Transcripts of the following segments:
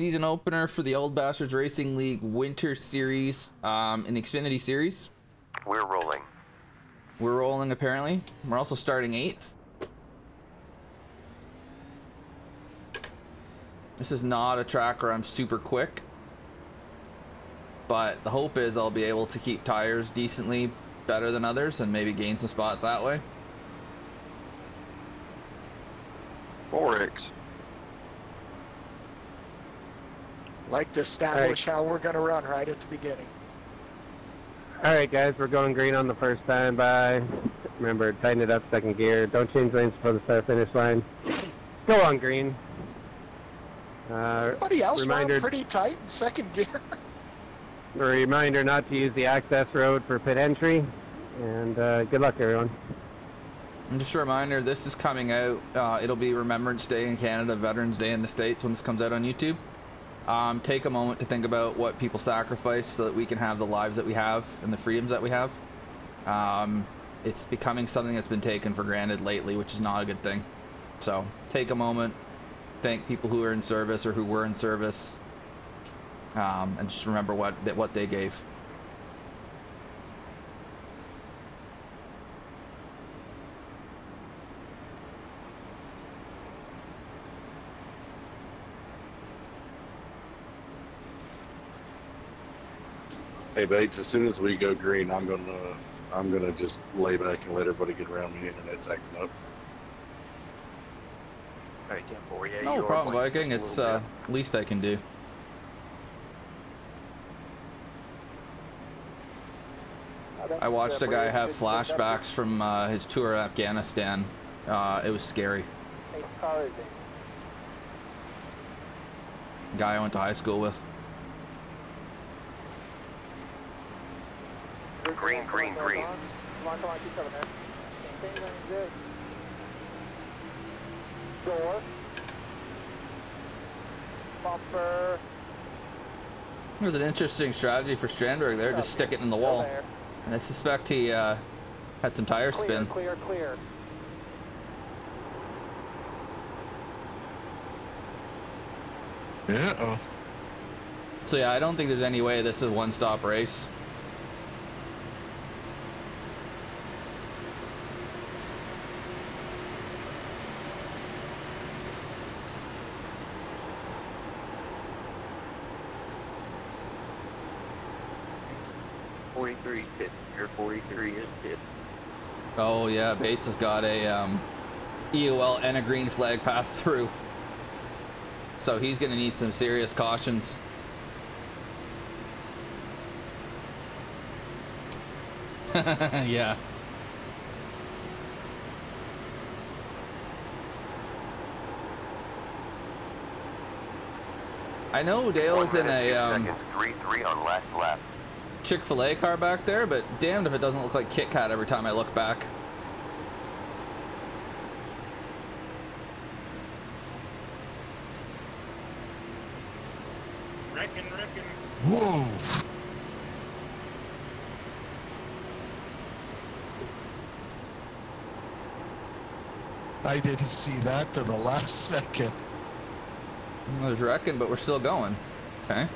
season opener for the Old Bastards Racing League Winter Series um, in the Xfinity Series. We're rolling. We're rolling apparently. We're also starting eighth. This is not a track where I'm super quick. But the hope is I'll be able to keep tires decently better than others and maybe gain some spots that way. 4X. Like to establish how we're going to run right at the beginning. All right, guys, we're going green on the first time by. Remember, tighten it up second gear. Don't change lanes before the start finish line. Go on green. Uh, Everybody else reminder, ran pretty tight in second gear. a reminder not to use the access road for pit entry. And uh, good luck, everyone. And just a reminder, this is coming out. Uh, it'll be Remembrance Day in Canada, Veterans Day in the States when this comes out on YouTube. Um, take a moment to think about what people sacrifice so that we can have the lives that we have and the freedoms that we have. Um, it's becoming something that's been taken for granted lately, which is not a good thing. So take a moment, thank people who are in service or who were in service, um, and just remember what that what they gave. Hey Bates, as soon as we go green, I'm gonna I'm gonna just lay back and let everybody get around me. Internet's acting up. Alright, 10 4, yeah, No you are problem, blinking Viking. It's uh, least I can do. I watched a guy have flashbacks from uh, his tour of Afghanistan. Uh, it was scary. Guy I went to high school with. Bit. Green, green, green. Come on, come on, keep coming, man. Maintain lane, good. Door. Bumper. It was an interesting strategy for Strandberg there, just stick it in the wall. And I suspect he uh, had some tire Clear, spin. clear, clear. Yeah. Oh. So yeah, I don't think there's any way this is a one-stop race. Forty-three pit. Your 43 is pit. Oh yeah, Bates has got a um, EOL and a green flag pass through. So he's gonna need some serious cautions. yeah. I know Dale's in a um, seconds, 3 3 on last lap. Chick-fil-A car back there, but damned if it doesn't look like Kit Kat every time I look back. Reckon, reckon. Whoa. I didn't see that to the last second. I was wrecking, but we're still going. Okay.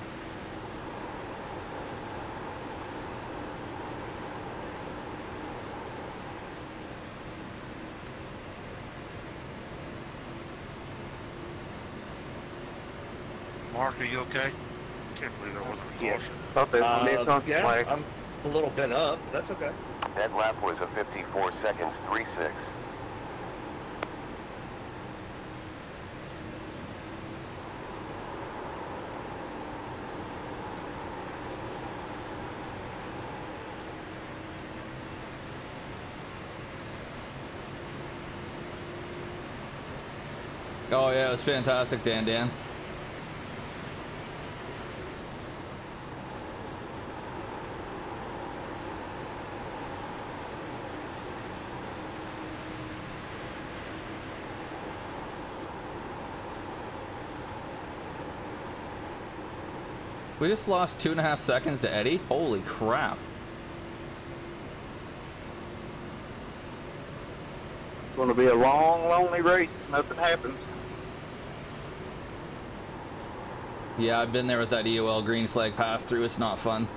Mark, are you okay? I Can't believe there wasn't a Yeah. caution. Okay, Uh, Nathan's on yeah, flag. I'm a little bent up. but That's okay. That lap was a 54 seconds, 3 6. Oh yeah, it was fantastic, Dan Dan. We just lost two and a half seconds to Eddie. Holy crap. It's going to be a long, lonely race. Nothing happens. Yeah, I've been there with that EOL green flag pass through. It's not fun.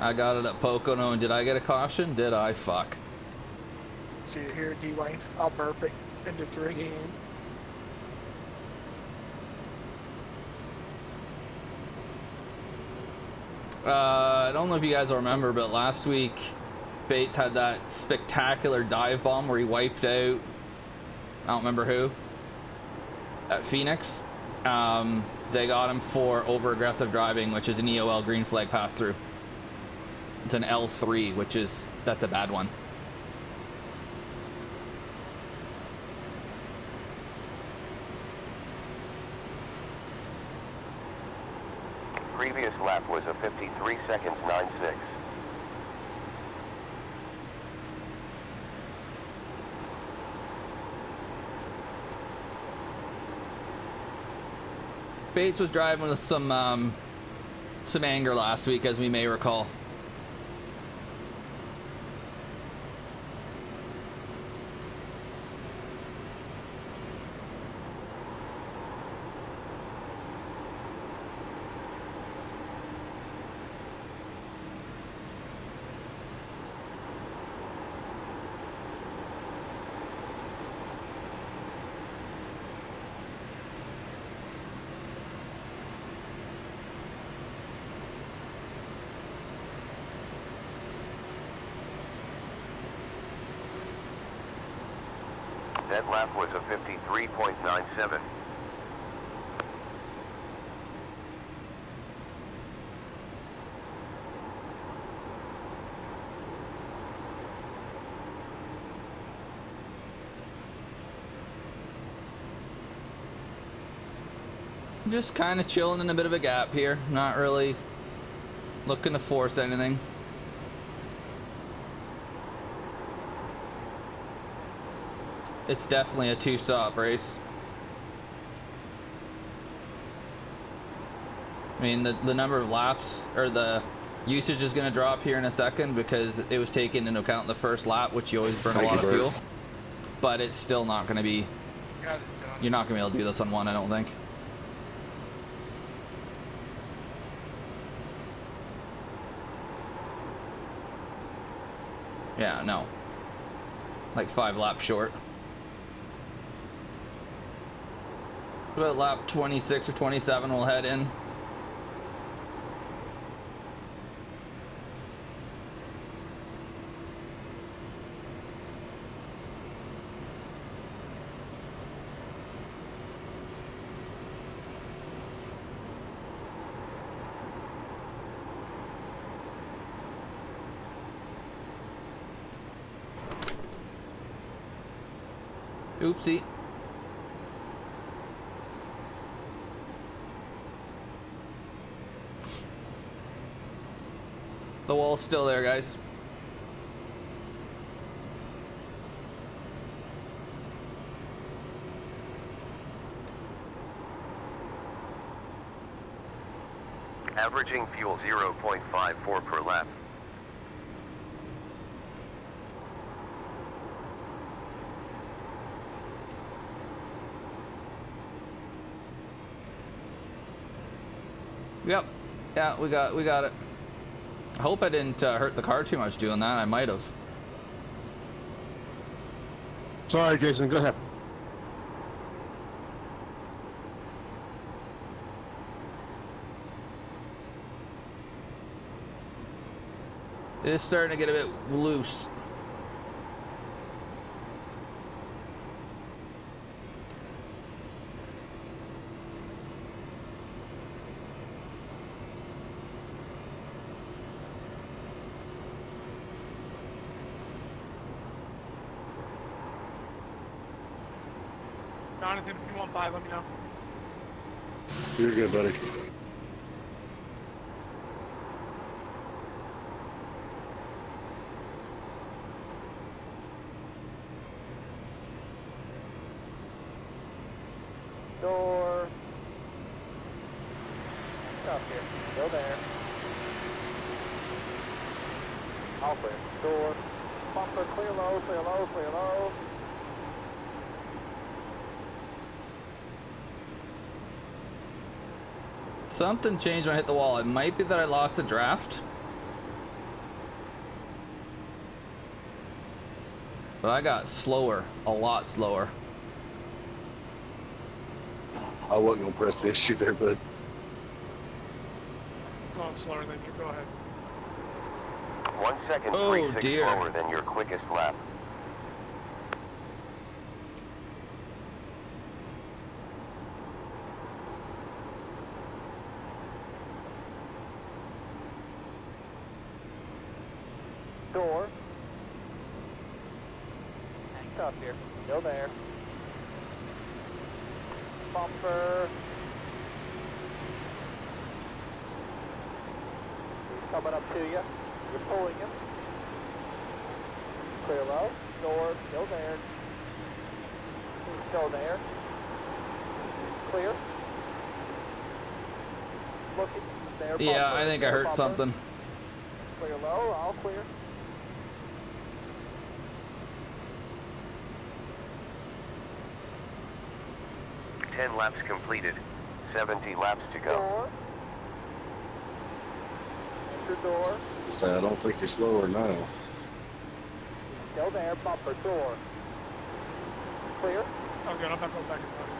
I got it at Pocono, and did I get a caution? Did I? Fuck. See it here, D Wayne. I'll burp it into three. Uh, I don't know if you guys will remember, but last week Bates had that spectacular dive bomb where he wiped out. I don't remember who. At Phoenix, um, they got him for over aggressive driving, which is an EOL green flag pass through. It's an L3, which is that's a bad one. Previous lap was a 53 seconds 96. Bates was driving with some um, some anger last week, as we may recall. That lap was a 53.97. Just kind of chilling in a bit of a gap here. Not really looking to force anything. It's definitely a two-stop race. I mean, the, the number of laps, or the usage is going to drop here in a second because it was taken into account in the first lap, which you always burn a lot of Bert. fuel. But it's still not going to be, Got it done. you're not going to be able to do this on one, I don't think. Yeah, no. Like five laps short. About lap 26 or 27, we'll head in. Oopsie. Still there, guys. Averaging fuel 0.54 per lap. Yep. Yeah, we got we got it. I hope I didn't uh, hurt the car too much doing that. I might have. Sorry, Jason. Go ahead. It's starting to get a bit loose. Jonathan, if you want five, let me know. You're good, buddy. Door. Stop here. Go there. All clear. Door. Bumper clear low, clear low, clear low. Something changed when I hit the wall. It might be that I lost the draft. But I got slower, a lot slower. I wasn't gonna press the issue there, but Going slower than you. Go ahead. One second, Oh, three six dear. slower than your quickest lap. Door. Tough here. Still there. Bumper. He's coming up to you. You're pulling him. Clear low. Door. Still there. He's still there. Clear. Looking. There. Yeah, bumper. I think I There, hurt bumper. something. Clear low. All clear. Ten laps completed. 70 laps to go. Door. Enter door. say I don't think you're slower now. Still there. Bumper. Door. Clear. Oh, good. I'm not going back in front.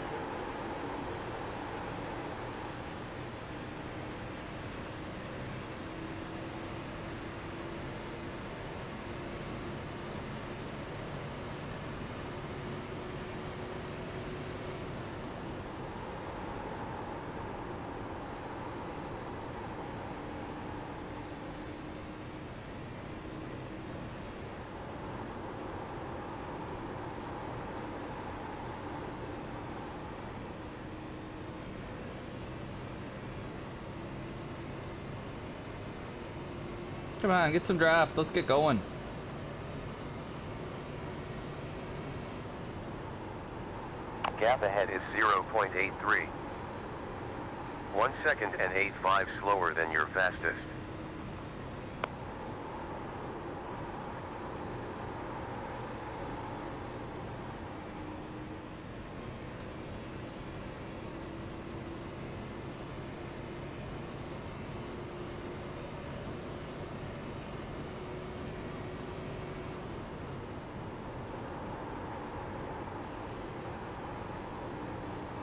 Come on, get some draft. Let's get going. Gap ahead is 0.83. One second and 8.5 slower than your fastest.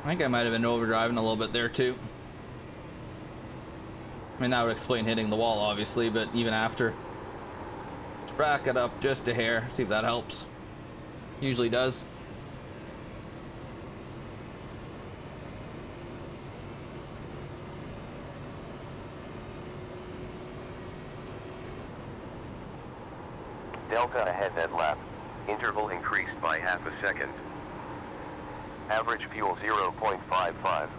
I think I might have been overdriving a little bit there too. I mean, that would explain hitting the wall, obviously, but even after. Let's rack it up just a hair, see if that helps. Usually does. Delta ahead that lap. Interval increased by half a second. Average fuel 0.55.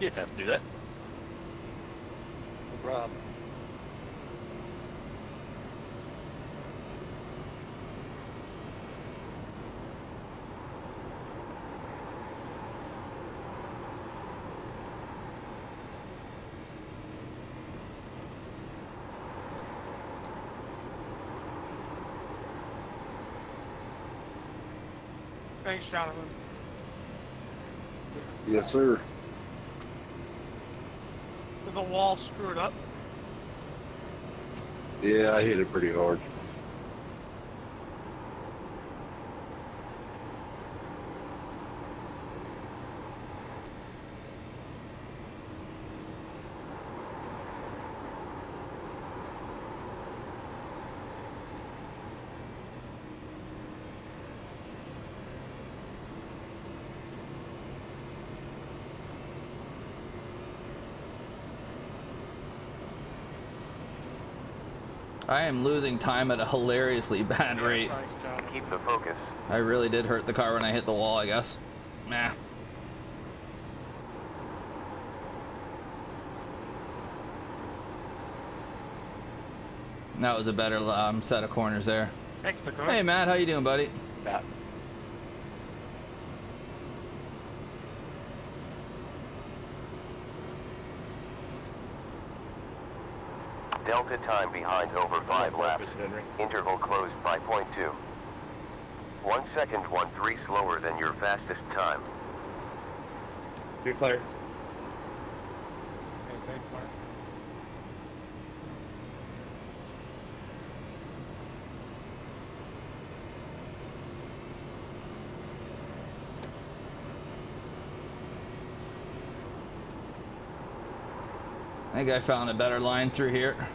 You didn't have to do that. No problem. Thanks, Jonathan. Yes, sir. Did the wall screw it up? Yeah, I hit it pretty hard. I am losing time at a hilariously bad rate. Keep the focus. I really did hurt the car when I hit the wall, I guess. Nah. That was a better um, set of corners there. Thanks, Dakota. Hey Matt, how you doing, buddy? Yeah. Delta time behind over 5 laps. Interval closed 5.2. 1 second 1-3 slower than your fastest time. You're clear. Okay, thanks, Mark. I think I found a better line through here.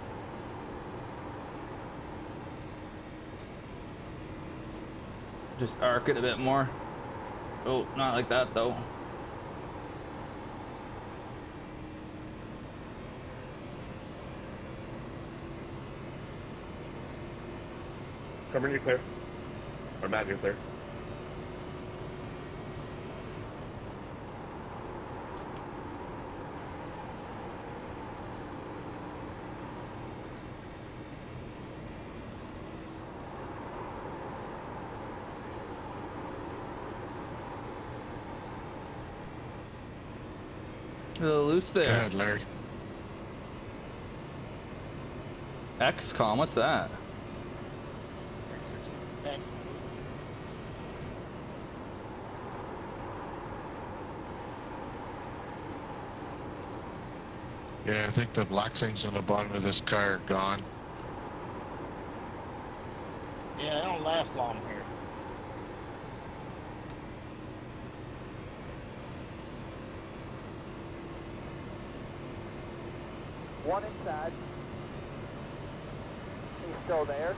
Just arc it a bit more. Oh, not like that though. Cameron, you're clear. Or Matt, you're clear. There. ahead, Larry. XCOM, what's that? Yeah, I think the black things on the bottom of this car are gone. Yeah, they don't last long here. One inside. He's still there.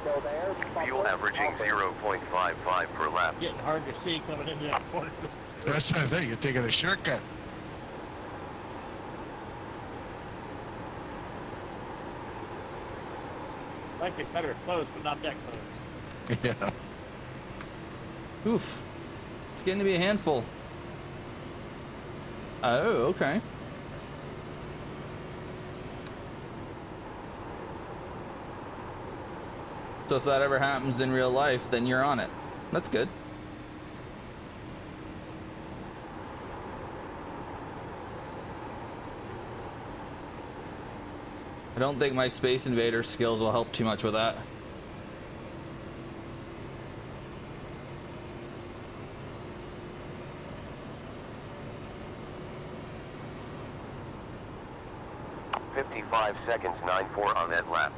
Still there. Fuel Bumper, averaging bumper. 0.55 per lap. Getting hard to see coming into that corner. That's the thing, you're taking a shortcut. Like it's better close, but not that close. Yeah. Oof. It's getting to be a handful. Oh, okay. So if that ever happens in real life, then you're on it. That's good. I don't think my Space Invader skills will help too much with that. Fifty-five seconds, 9-4 on that lap.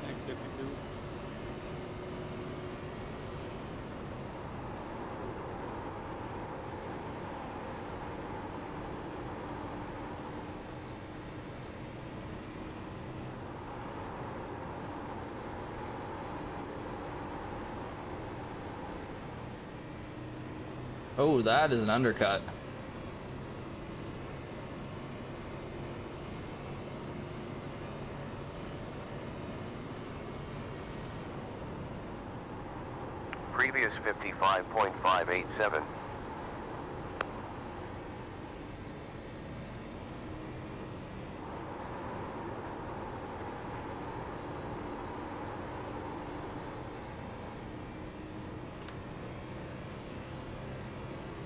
Thanks, 52. Oh, that is an undercut. Previous 55.587.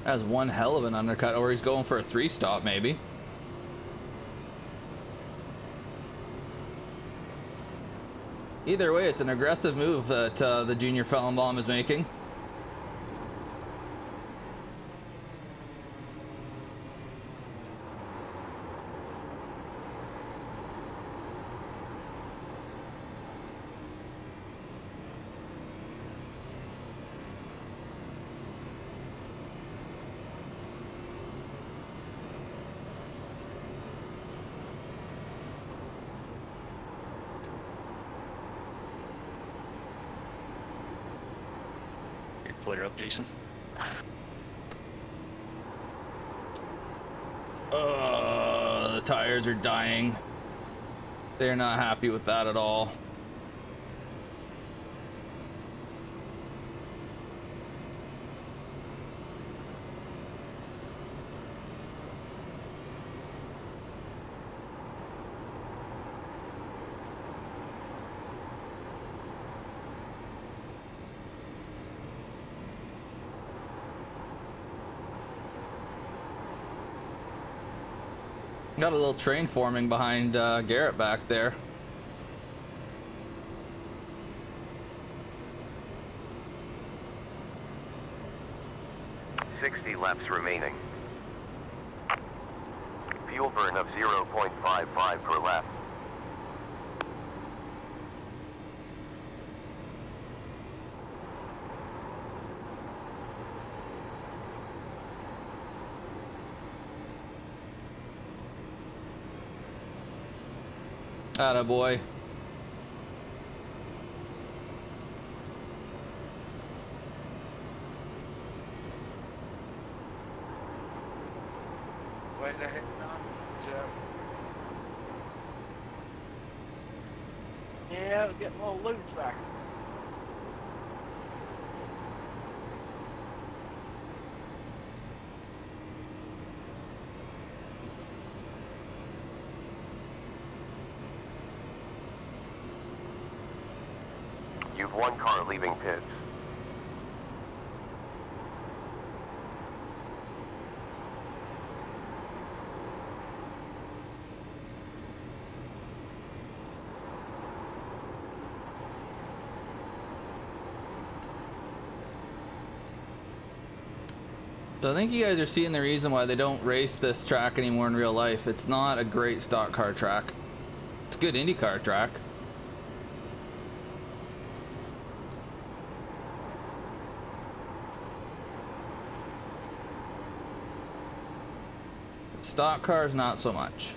That's one hell of an undercut, or he's going for a three stop, maybe. Either way, it's an aggressive move that uh, the junior felon bomb is making. Jason. Uh, the tires are dying. They're not happy with that at all. A little train forming behind uh, Garrett back there. Sixty laps remaining. Fuel burn of 0.55 per lap. Atta boy. Way to hit on, Jeff. Yeah, it was getting a little loose back. You've one car leaving pits. So I think you guys are seeing the reason why they don't race this track anymore in real life. It's not a great stock car track. It's a good IndyCar track. Stock cars, not so much.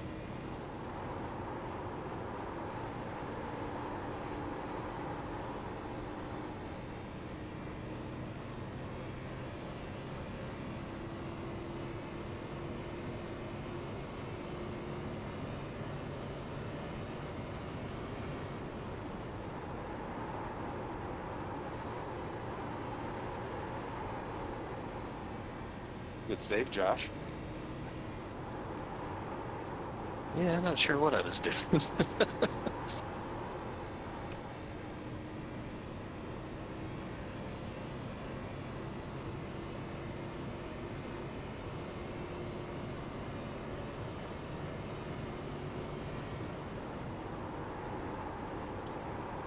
Good save, Josh. Yeah, I'm not sure what I was doing.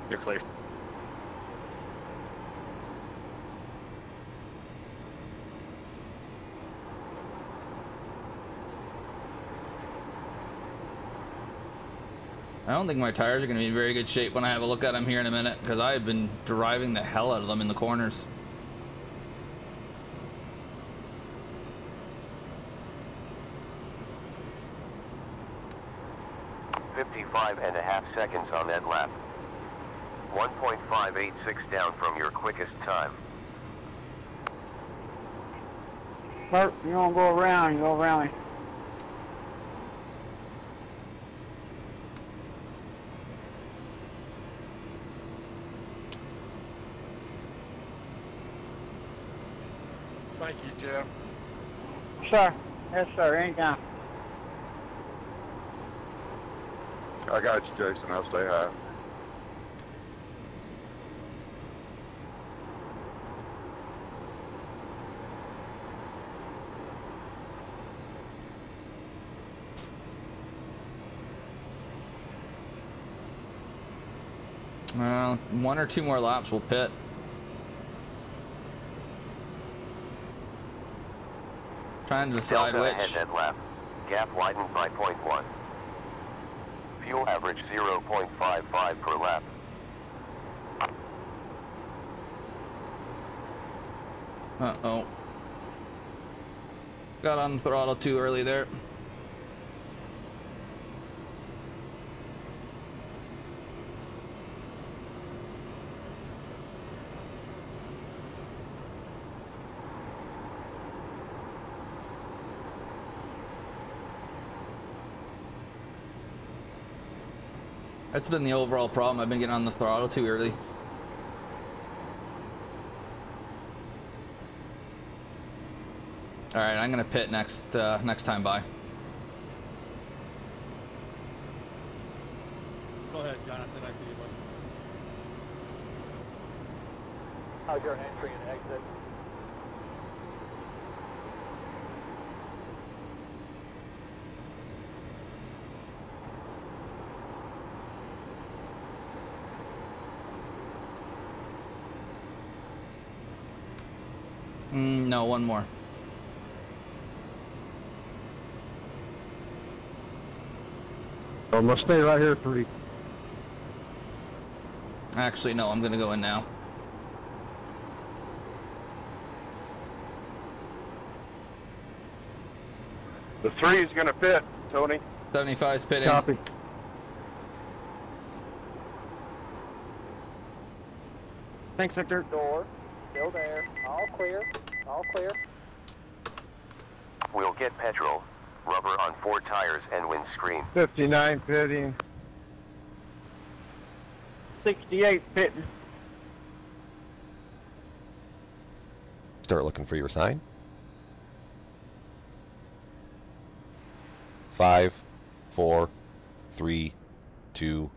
You're clear. I don't think my tires are going to be in very good shape when I have a look at them here in a minute because I've been driving the hell out of them in the corners. Fifty-five and a half seconds on that lap. 1.586 down from your quickest time. Bert, you don't go around, you go around me. Thank you, Jeff. Sir, yes sir, anytime. I got you, Jason. I'll stay high. Well, one or two more laps will pit. Trying to decide Delta which. ahead lap. Gap widened by 0.1. Fuel average 0.55 per lap. Uh-oh. Got on the throttle too early there. That's been the overall problem. I've been getting on the throttle too early. All right, I'm gonna pit next uh, next time by. Go ahead, Jonathan. I see you. How's your entry and exit? No, one more. I'm gonna stay right here, three. Actually, no, I'm gonna go in now. The three is gonna fit, Tony. 75's pitting. Copy. Thanks, Victor. Door. Still there. All clear. All clear. We'll get petrol, rubber on four tires and windscreen. 59 fitting. 68 fitting. Start looking for your sign. Five, four, three, two,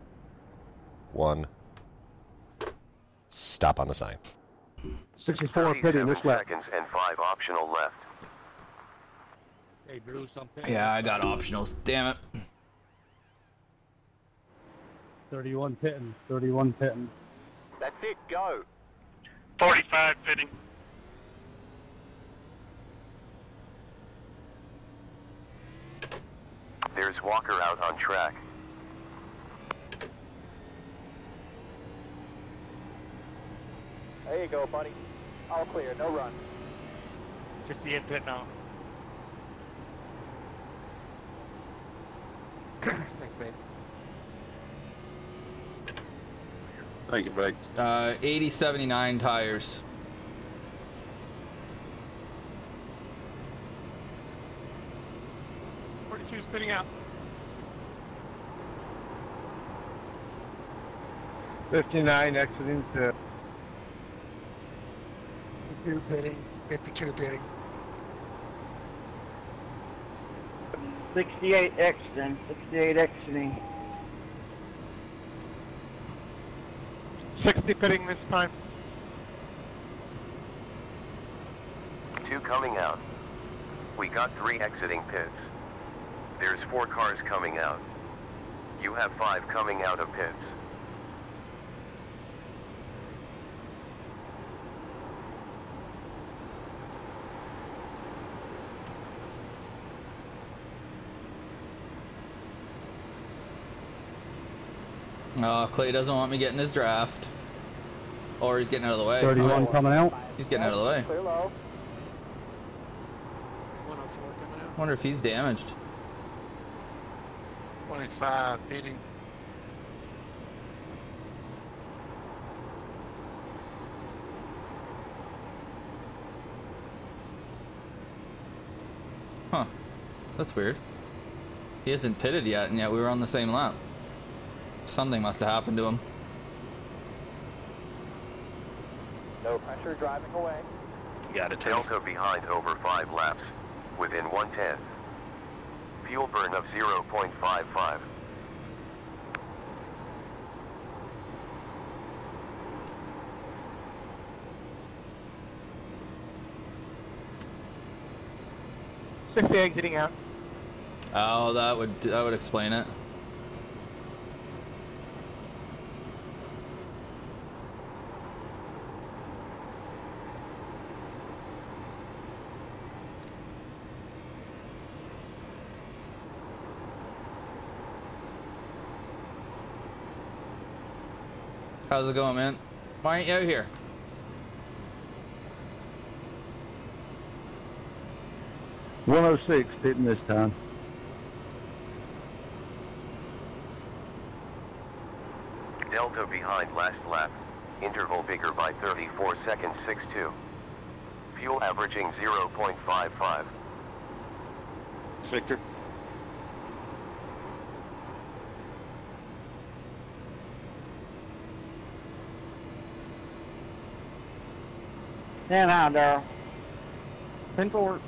one. Stop on the sign. 64 pitting 37 this lap. seconds and 5 optional left. Hey, Bruce, I'm Yeah, I got optionals. Damn it. 31 pitting. 31 pitting. That's it. Go. 45 pitting. There's Walker out on track. There you go, buddy. All clear. No run. 58 pit now. Thanks, mates. Thank you, Bates. Uh, 80, 79 tires. Forty-two spinning out. 59 exiting to 52 pitting. 52 pitting. 68 exiting. 68 exiting. 60 pitting this time. Two coming out. We got three exiting pits. There's four cars coming out. You have five coming out of pits. Uh, Clay doesn't want me getting his draft. Or he's getting out of the way. 31 coming out. He's getting out of the way. Clear low. 104 coming out. Wonder if he's damaged. 25 pitting. Huh. That's weird. He hasn't pitted yet, and yet we were on the same lap. Something must have happened to him. No pressure. Driving away. You got it, Tony. Delta behind over five laps, within one tenth. Fuel burn of 0.55. Sixty exiting out. Oh, that would that would explain it. How's it going, man? Why aren't you out here? One oh six pitting this time. Delta behind last lap. Interval bigger by 34 seconds 6.2. Fuel averaging 0.55. It's Victor. Stand out, Daryl. 10 4.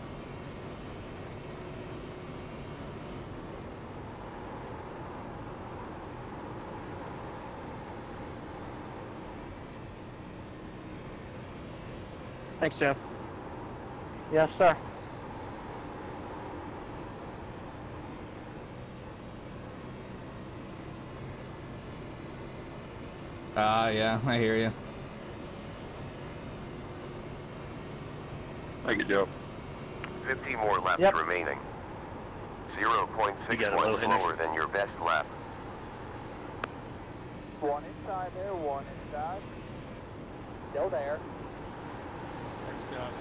Thanks, Jeff. Yes, sir. Ah, yeah, I hear you. Thank you, Joe. 50 more laps Yep. remaining. You got a 0.61 slower than your best lap. One inside there, one inside. Still there. Thanks, Josh.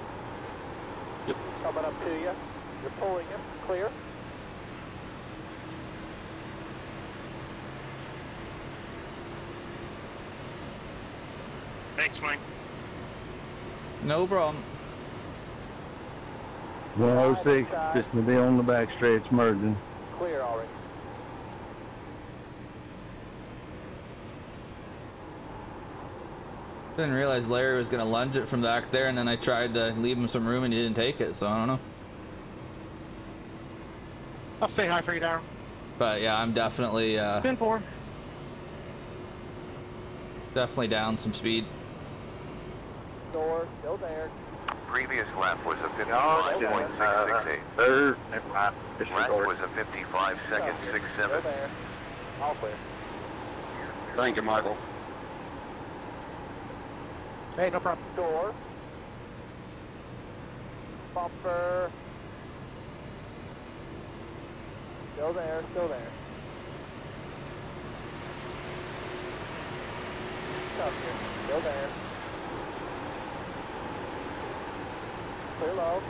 Yep. Coming up to you. You're pulling him. Clear. Thanks, Mike. No problem. One oh six, just to be on the back stretch merging. Clear already. Didn't realize Larry was gonna lunge it from back there, and then I tried to leave him some room, and he didn't take it. So I don't know. I'll say hi for you, Darren. But yeah, I'm definitely uh, Pin four. definitely down some speed. Door, still there. Previous lap was a uh, 55.668. Third, never mind. Last was a 55 seconds Still 67. All clear. Thank you, Michael. Hey, no problem. Door. Bumper. Still there, still there. Still there. Clear low.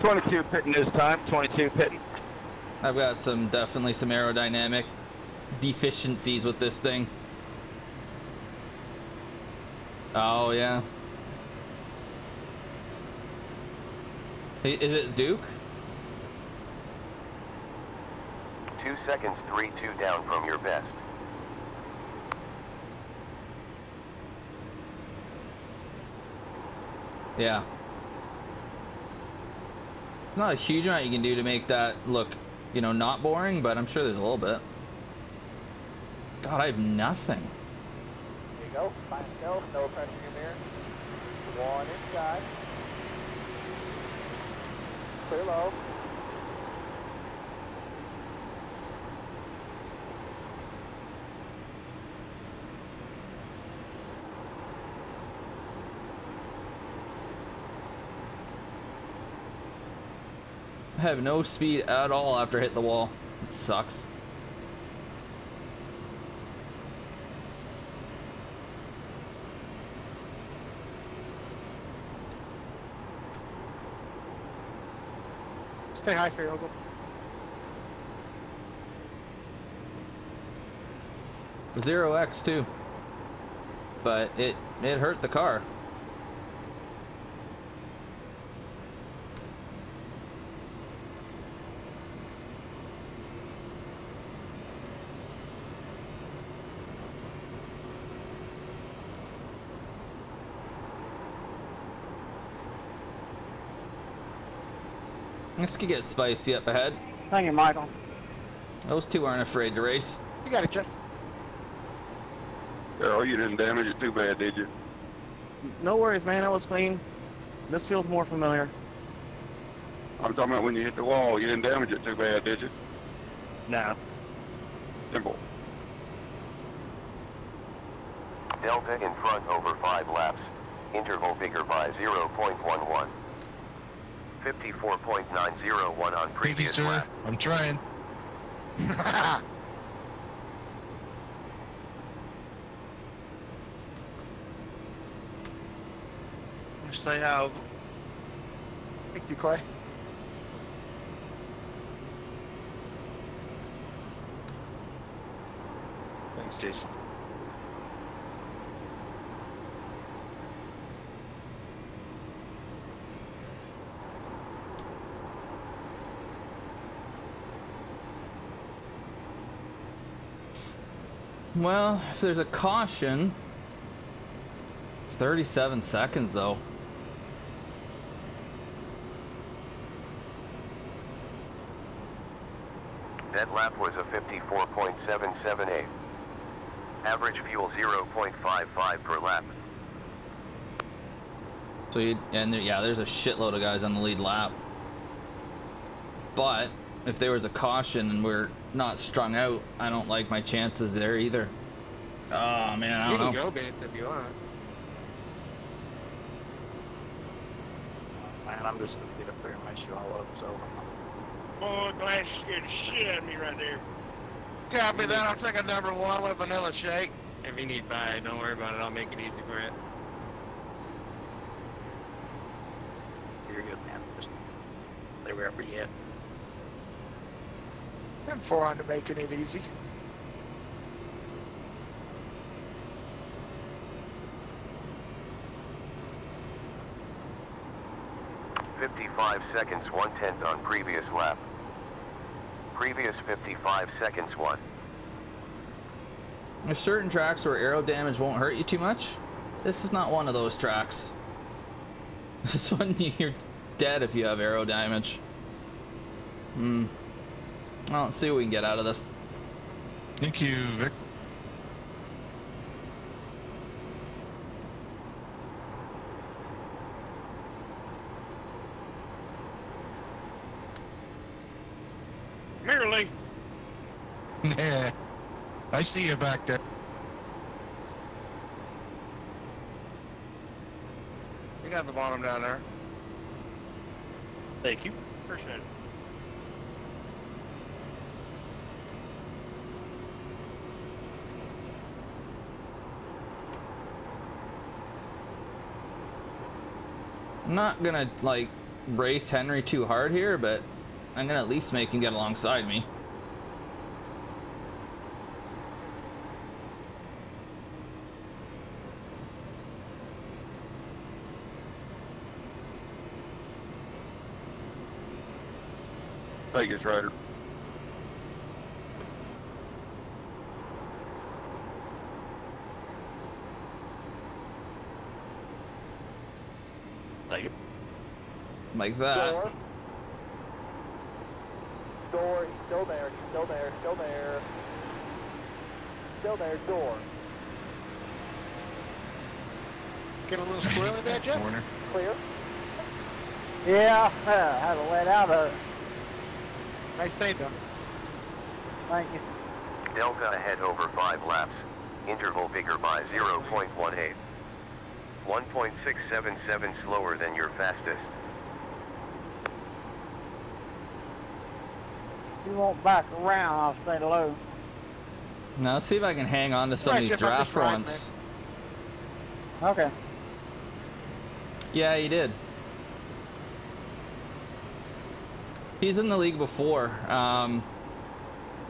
Twenty-two pitting this time, twenty-two pitting. I've got some definitely some aerodynamic deficiencies with this thing. Oh yeah. Is it Duke? 2 seconds 3 2 down from your best. Yeah. Not a huge amount you can do to make that look, you know, not boring, but I'm sure there's a little bit. God, I have nothing. Here you go. Find yourself. No pressure in mirror. One inside. Clear low. Have no speed at all after hit the wall. It sucks. Stay high for your uncle. Zero X too. But it it hurt the car. This could get spicy up ahead. Thank you, Michael. Those two aren't afraid to race. You got it, Jeff. Carol, you didn't damage it too bad, did you? No worries, man. I was clean. This feels more familiar. I'm talking about when you hit the wall. You didn't damage it too bad, did you? No. Simple. Delta in front over 5 laps. Interval bigger by 0.11. 54.901 on Thank you, previous sir. lap. I'm trying. Stay out. Thank you, Clay. Thanks, Jason. Well, if there's a caution, 37 seconds though. That lap was a 54.778. Average fuel 0.55 per lap. So you and there, yeah, there's a shitload of guys on the lead lap. But if there was a caution and we're not strung out, I don't like my chances there either. Oh man, I You don't can know. go, Vince, if you want. Man, I'm just gonna get up there and mess you all up, so. Boy, Glass scared the shit out of me right there. Copy that. I'll take a number one with vanilla shake. If you need buy, don't worry about it. I'll make it easy for it. You're good, man. Just lay wherever you at. And four on to making it easy. Fifty-five seconds, one tenth on previous lap. Previous fifty-five seconds, one. There's certain tracks where aero damage won't hurt you too much. This is not one of those tracks. This one, you're dead if you have aero damage. Hmm. Well, let's see what we can get out of this. Thank you, Vic. Merrily. Yeah. I see you back there. You got the bottom down there. Thank you. Appreciate it. I'm not gonna like race Henry too hard here, but I'm gonna at least make him get alongside me. Vegas Rider. Like that. Door. Door, he's still there, he's still there, still there. Still there, door. Get a little squirrely there, Jeff? Corner. Clear? Yeah, I had to let out of it. Nice save, though. Thank you. Delta ahead over five laps. Interval bigger by 0.18. 1.677 slower than your fastest. Won't back around, I'll stay low. Now let's see if I can hang on to some Right, of these Jeff, I'm draft just fronts. Okay. Yeah, he did. He's in the league before. Um,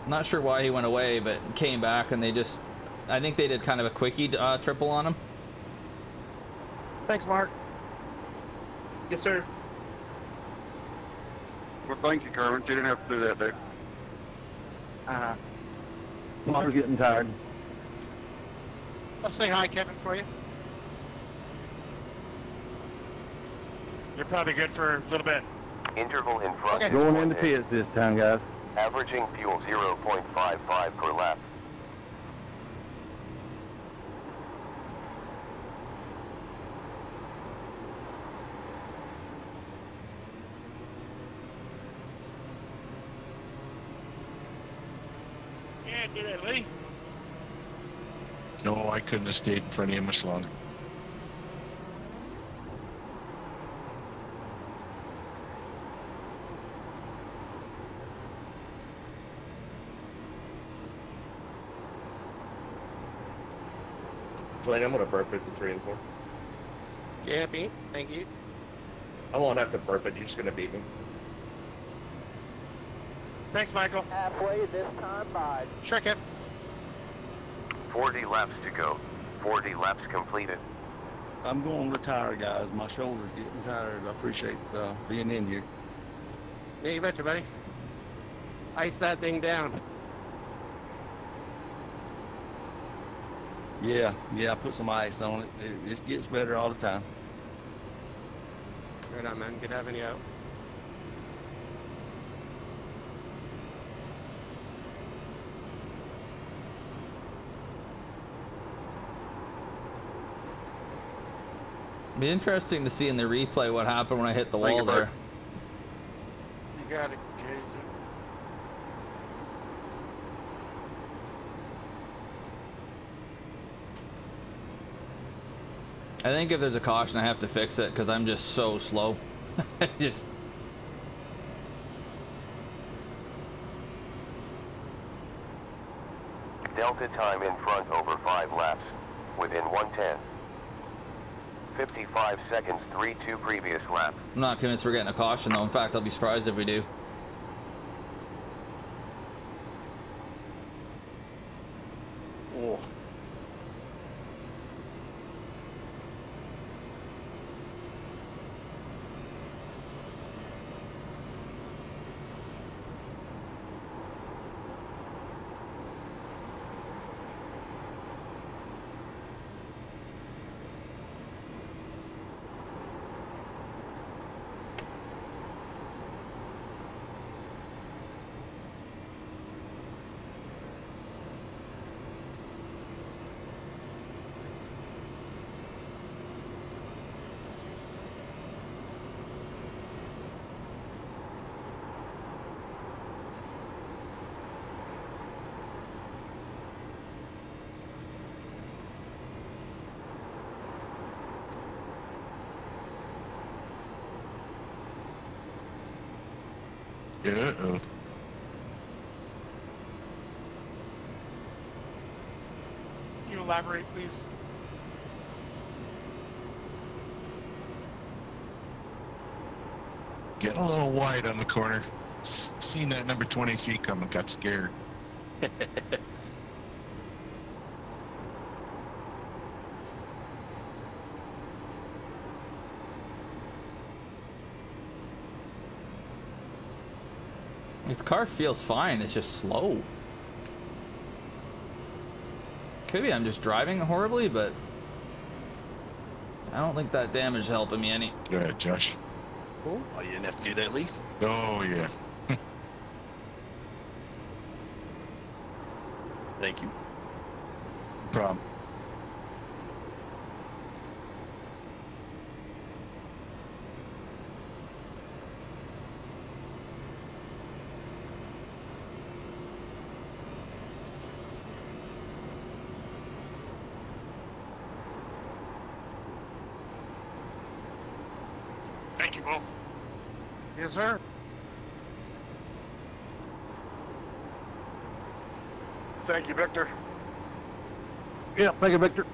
not sure why he went away, but came back and they just, I think they did kind of a quickie uh, triple on him. Thanks, Mark. Yes, sir. Well, thank you, Kerwin. You didn't have to do that, Dick. Uh-huh. I'm getting tired. I'll say hi, Kevin, for you. You're probably good for a little bit. Interval in front Okay. Going one into minute. pits this time, guys. Averaging fuel 0.55 per lap. Lee. No, I couldn't have stayed in front of you much longer. Dwayne, I'm gonna burp it in three and four. Yeah, Pete. Thank you. I won't have to burp it. You're just gonna beat me. Thanks, Michael. Halfway this time by. Sure, it. 40 laps to go. 40 laps completed. I'm going to retire, guys. My shoulder's getting tired. I appreciate uh, being in here. Yeah, you betcha, buddy. Ice that thing down. Yeah, yeah, I put some ice on it. It, it gets better all the time. Right on, man. Good having you out. Be interesting to see in the replay what happened when I hit the Thank wall you, there. You got it, Jason. I think if there's a caution, I have to fix it because I'm just so slow. just Delta time in front over 5 laps, within 110. 55 seconds 3-2 previous lap. I'm not convinced we're getting a caution though. In fact, I'll be surprised if we do. Oh. Yeah. Uh-oh. Can you elaborate, please? Getting a little wide on the corner. S- Seen that number 23 coming, got scared. car feels fine. It's just slow. Could be I'm just driving horribly, but I don't think that damage is helping me any. Go ahead, Josh. Cool. Oh, you didn't have to do that, Leaf. Oh, yeah. Thank you. Problem. Thank you both. Yes, sir. Thank you, Victor. Yeah, thank you, Victor.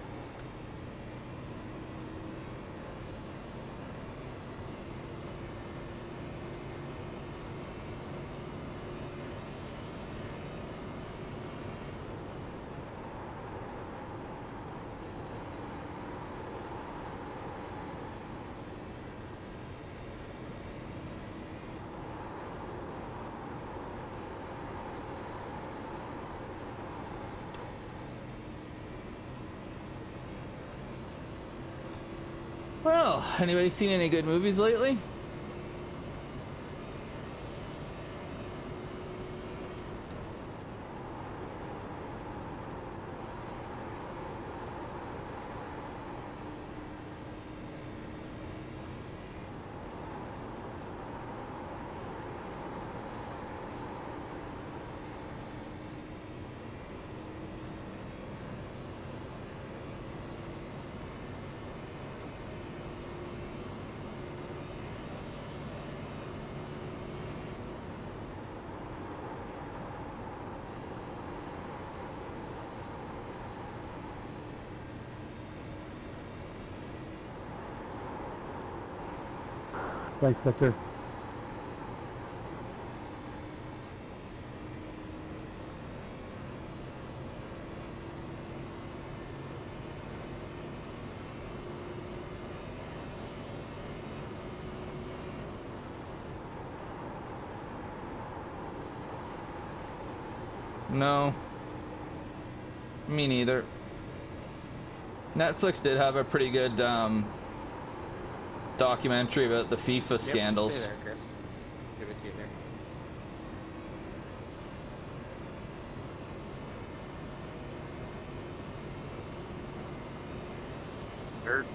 Well, anybody seen any good movies lately? Thanks, Victor. No. Me neither. Netflix did have a pretty good um, documentary about the FIFA scandals. Stay there, Chris. Give it to you there. Dirt.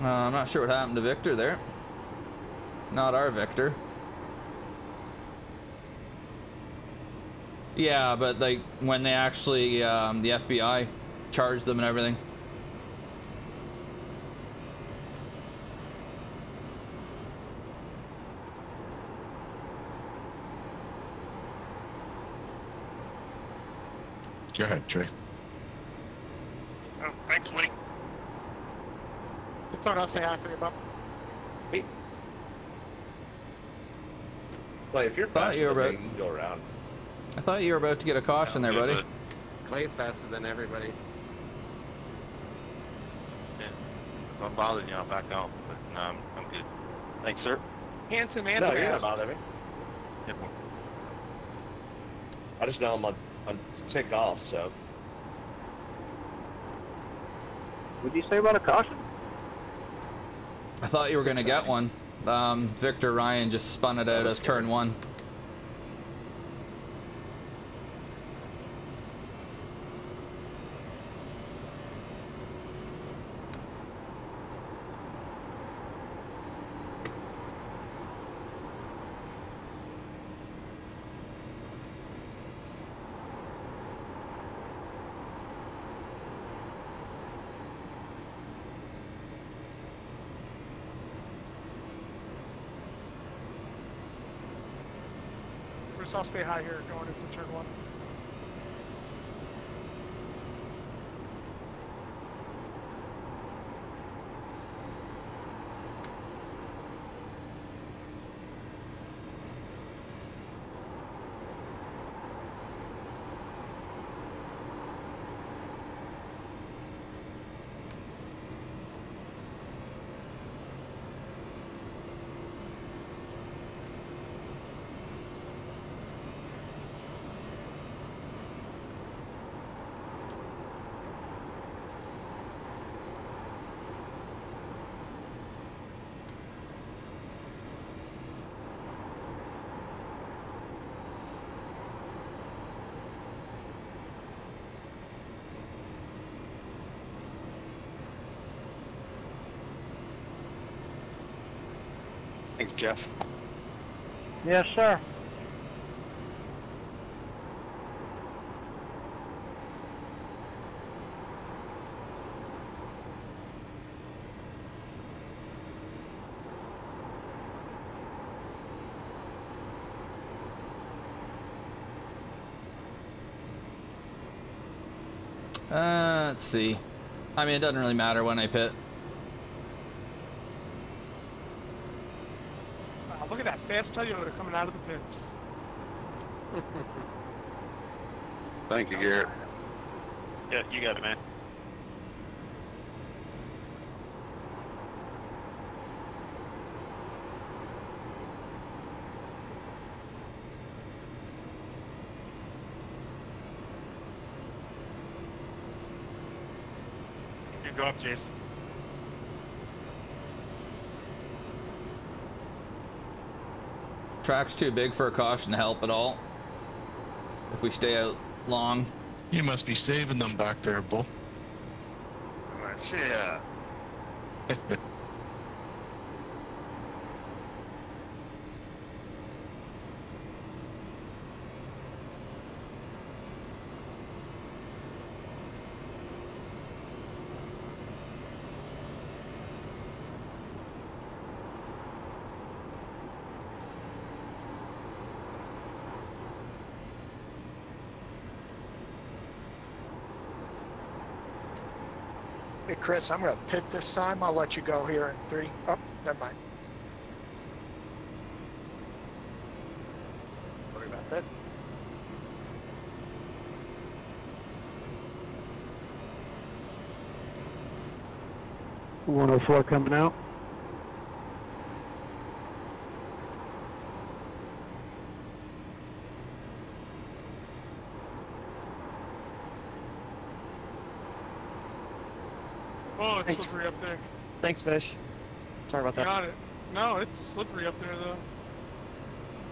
Uh, I'm not sure what happened to Victor there. Not our Victor. Yeah, but like when they actually, um, the FBI charged them and everything. Go ahead, Trey. Oh, thanks, Lee. Just thought I'll say hi for you, Bob. Clay, if you're Thought faster you were about- you can go around. I thought you were about to get a caution there, buddy. Clay's faster than everybody. If I'm bothering you, I'll back off. But no, I'm, I'm good. Thanks, sir. Handsome No, you're not bothering me. Yep. I just know I'm on, on tick off, so. What'd you say about a caution? I thought you were gonna get one. Um, Victor Ryan just spun it out of turn one. Bruce, I'll stay high here going into turn one. Thanks, Jeff. Yes, sir. Uh, let's see. I mean, it doesn't really matter when I pit. Wow, look at that fast Toyota coming out of the pits. Thank you, Garrett. Yeah, you got it, man. You go up, Jason. Track's too big for a caution to help at all. If we stay out long. You must be saving them back there, Bull. Yeah. Chris, I'm going to pit this time. I'll let you go here in three. Oh, never mind. Worry about that. One oh four coming out. Thanks. slippery up there. Thanks, Fish. Sorry about You that. got it. No, it's slippery up there, though.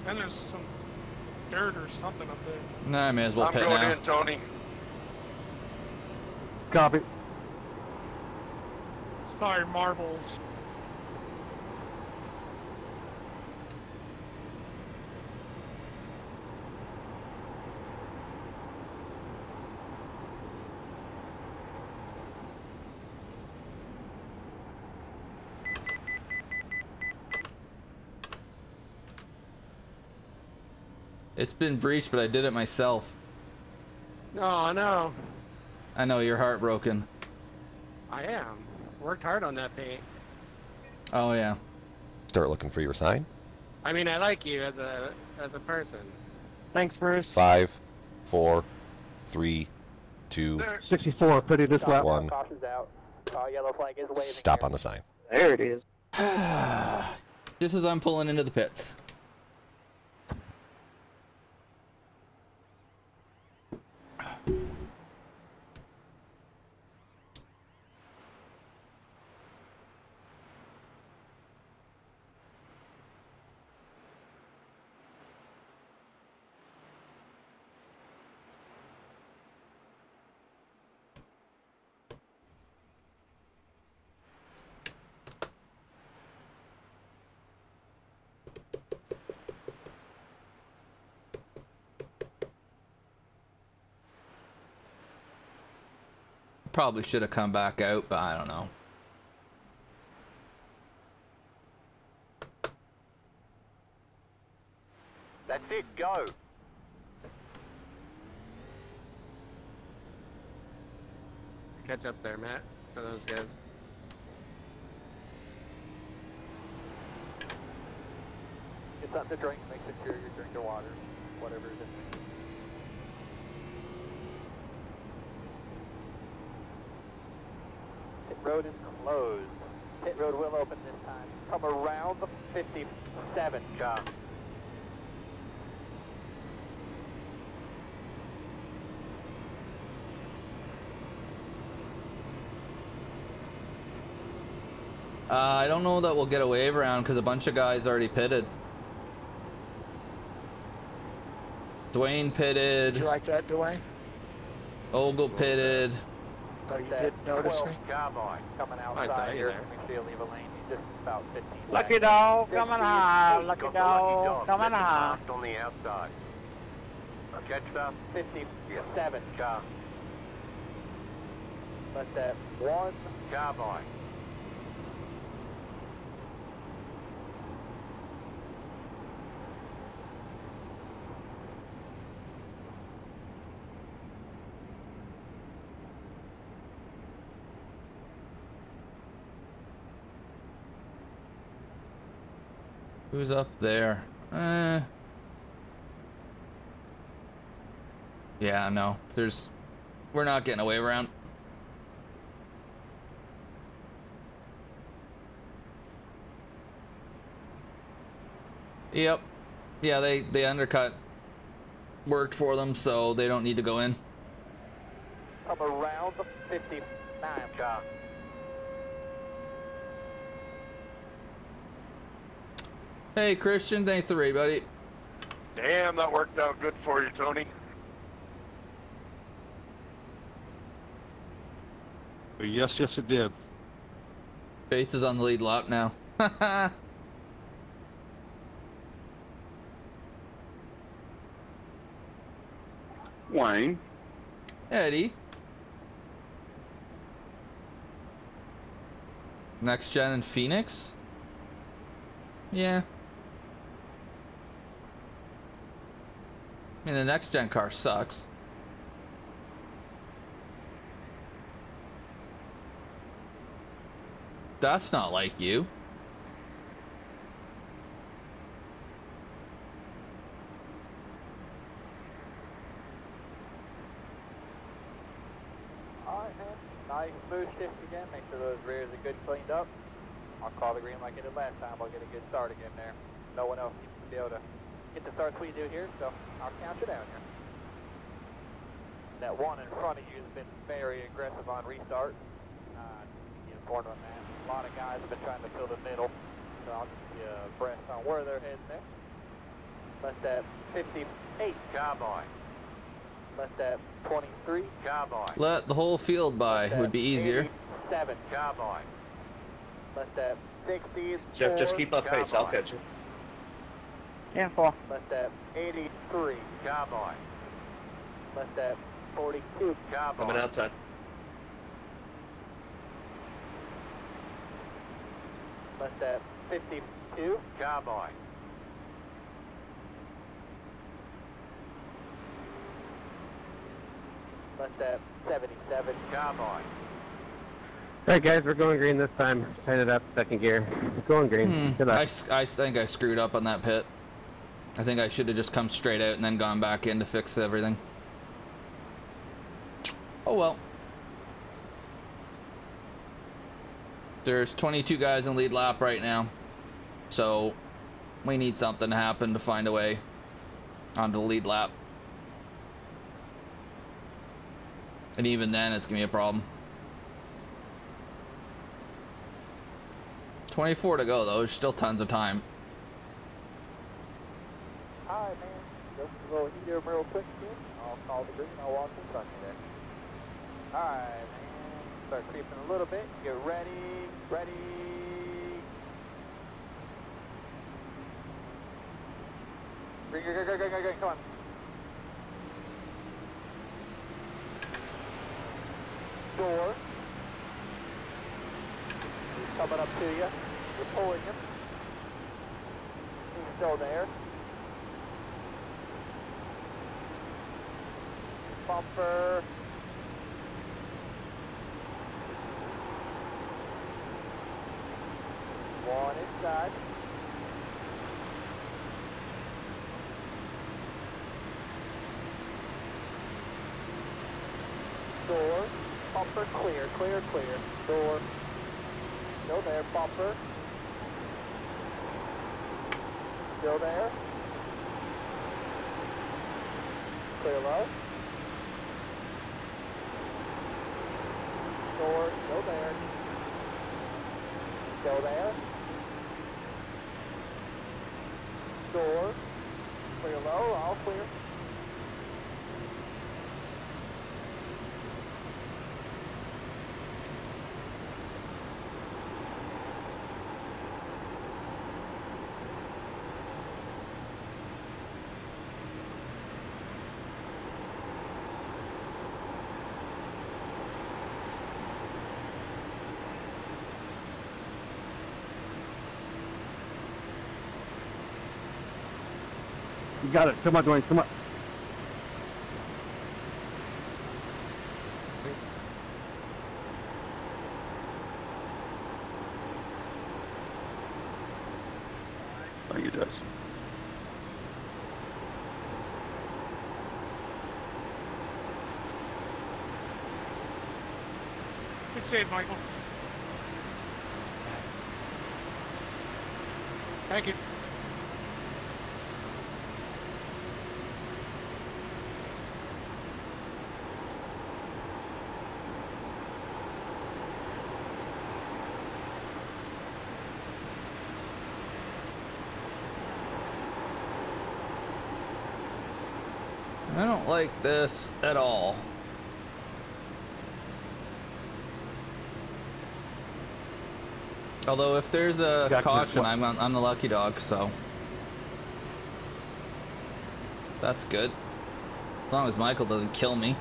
And there's some dirt or something up there. Nah, I may as well I'm pit going now. in, Tony. Copy. Sorry, marbles. Been breached, but I did it myself. Oh no, I know you're heartbroken. I am. Worked hard on that paint. Oh yeah. Start looking for your sign. I mean, I like you as a as a person. Thanks, Bruce. Five, four, three, two, 64, putty this lap. one. Caution's out. Uh, yellow flag is waving. Stop on the sign. There it is. Just as I'm pulling into the pits. Probably should have come back out, but I don't know. That's it, go. Catch up there, Matt, for those guys. Get something to drink, make sure you drink the water, whatever it is. Road is closed. Pit road will open this time. Come around the 57, John. Uh, I don't know that we'll get a wave around because a bunch of guys already pitted. Dwayne pitted. Did you like that, Dwayne? Ogle pitted. Oh, you did notice me? Job on. Coming I saw outside you here. there. Make sure leave a lane. He's just about 15 Lucky seconds. dog, coming high. Lucky the dog, coming That's high. on the outside. Catch that? 57, John. Let that one. Job on. Who's up there? Uh. Yeah, no. There's. We're not getting away around. Yep. Yeah, they they undercut. Worked for them, so they don't need to go in. Come around the 59, John. Hey Christian, thanks for the raid, buddy. Damn, that worked out good for you, Tony. Yes, yes, it did. Bates is on the lead lap now. Wayne, Eddie. Next gen in Phoenix? Yeah. I mean, the next gen car sucks. That's not like you. Alright. Nice smooth shift again. Make sure those rears are good cleaned up. I'll call the green like I did last time. I'll get a good start again there. No one else seems to be able to get the starts we do here, so I'll count you down here. That one in front of you has been very aggressive on restart. Uh, keep you informed on that. A lot of guys have been trying to fill the middle, so I'll keep you abreast on where they're heading there. Let that 58 Job on. let that 23 Job on. Let the whole field by would be easier. 7 Job on. Let that 60 Jeff, just keep up pace. I'll catch you. Yeah, four. Left at 83, job on. Left at 42, job Coming on. outside. Left at 52, job on. Left at 77, job on. Alright guys, we're going green this time. Tighten it up, second gear. Going green. Hmm. Good luck. I, I think I screwed up on that pit. I think I should have just come straight out and then gone back in to fix everything. Oh well. There's 22 guys in lead lap right now. So we need something to happen to find a way onto the lead lap. And even then it's gonna be a problem. 24 to go though, there's still tons of time. Alright, man. Just a little heater real quick here. I'll call the green. I'll walk in front of you there. Alright, man. Start creeping a little bit. Get ready. Ready. Green, green, green, green, green, green. Come on. Door. He's coming up to you. You're pulling him. He's still there. Bumper. One inside. Door. Bumper clear, clear, clear. Door. Still there. Bumper. Still there. Clear low. Door. Still there. Still there. Door. Clear low. All clear. Got it. Come on, Dwayne. Come on. I think it does. Good save, Michael. Thank you. I don't like this at all. Although if there's a you. caution, I'm I'm the lucky dog, so that's good. As long as Michael doesn't kill me.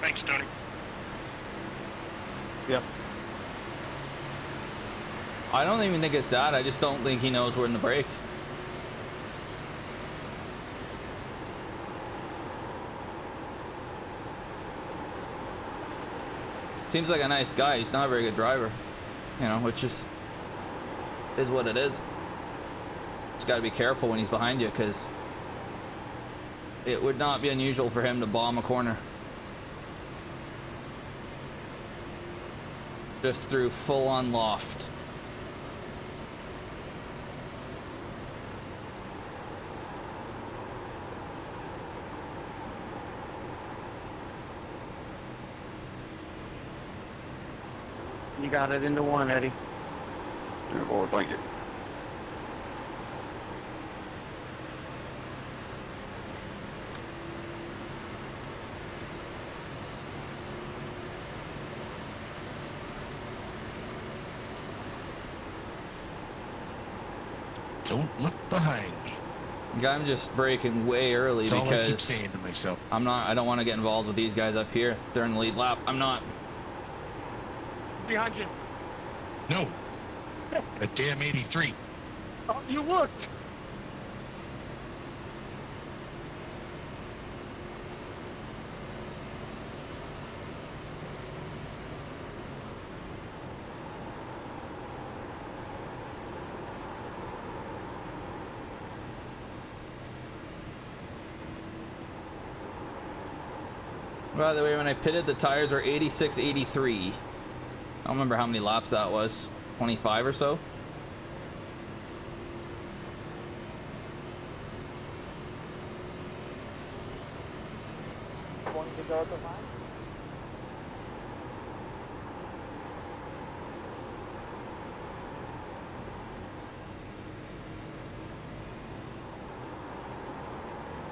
Thanks, Tony. Yep. I don't even think it's that. I just don't think he knows we're in the break. Seems like a nice guy. He's not a very good driver. You know, which is is what it is. Just got to be careful when he's behind you because it would not be unusual for him to bomb a corner. Just through full on loft. Got it into one, Eddie. Yeah, boy, thank you. Don't look behind me. I'm just breaking way early That's all I keep because saying to myself. I'm not. I don't want to get involved with these guys up here during the lead lap. I'm not. Behind you. No. A damn 83. Oh, you looked. By the way, when I pitted, the tires were 86, 83. I don't remember how many laps that was. 25 or so. Twenty to go at the line.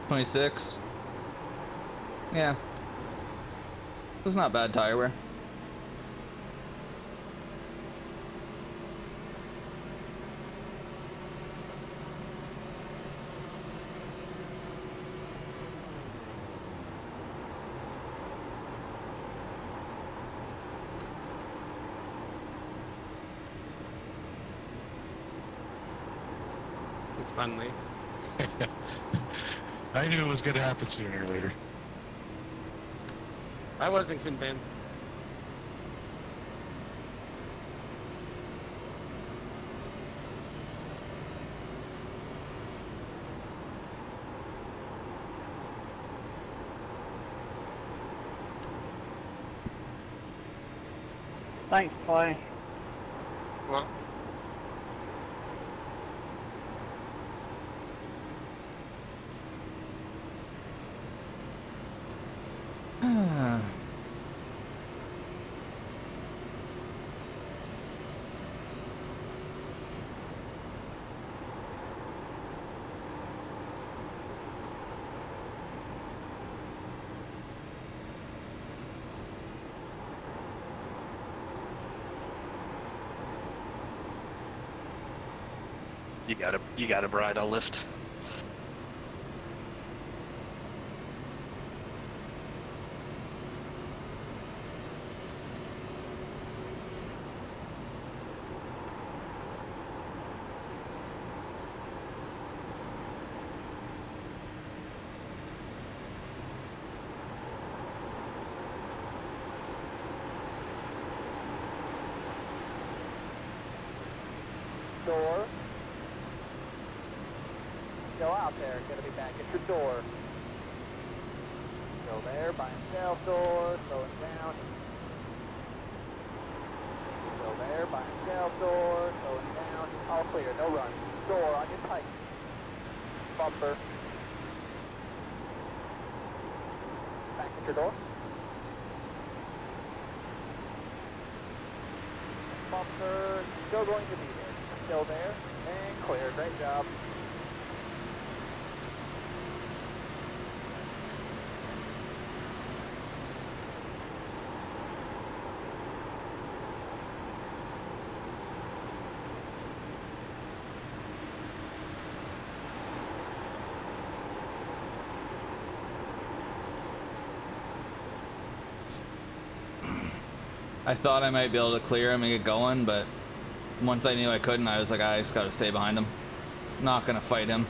Twenty-six. Yeah. That's not bad tire wear. It's. I knew it was going to happen sooner or later. I wasn't convinced. Thanks, Clay. Well, You got a a bridle lift. Door. Still out there. Gonna be back at your door. Still there by himself. Door. Slowing down. Still there by himself. Door. Slowing down. All clear. No run. Door on your tight. Bumper. Back at your door. Bumper. Still going to be there. Still there. And clear. Great job. I thought I might be able to clear him and get going, but once I knew I couldn't, I was like, ah, I just gotta stay behind him. Not gonna fight him.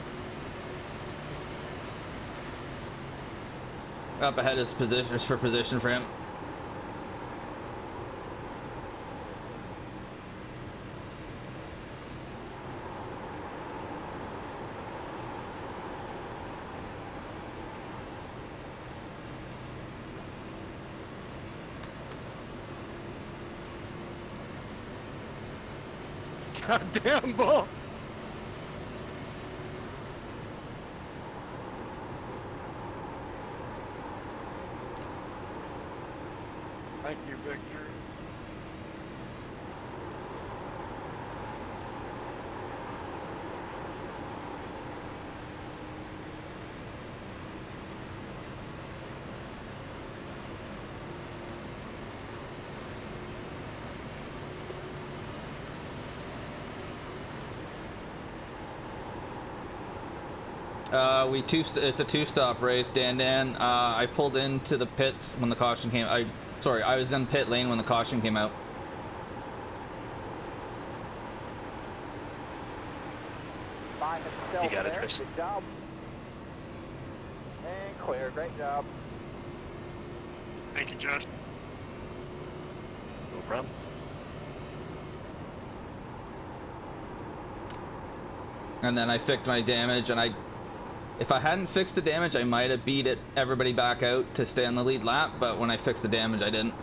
Up ahead is position is for position for him. Goddamn bull. we two. It's a two-stop race. Dan Dan. Uh, I pulled into the pits when the caution came. I sorry, I was in pit lane when the caution came out. You got it, Chris. Good job. And clear. Great job. Thank you, Josh. No problem. And then I fixed my damage and I if I hadn't fixed the damage, I might have beat it everybody back out to stay on the lead lap. But when I fixed the damage, I didn't.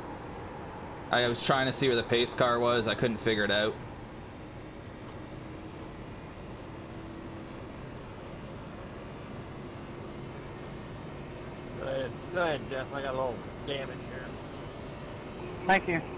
I was trying to see where the pace car was. I couldn't figure it out. Go ahead, go ahead, Jeff. I got a little damage here. Thank you.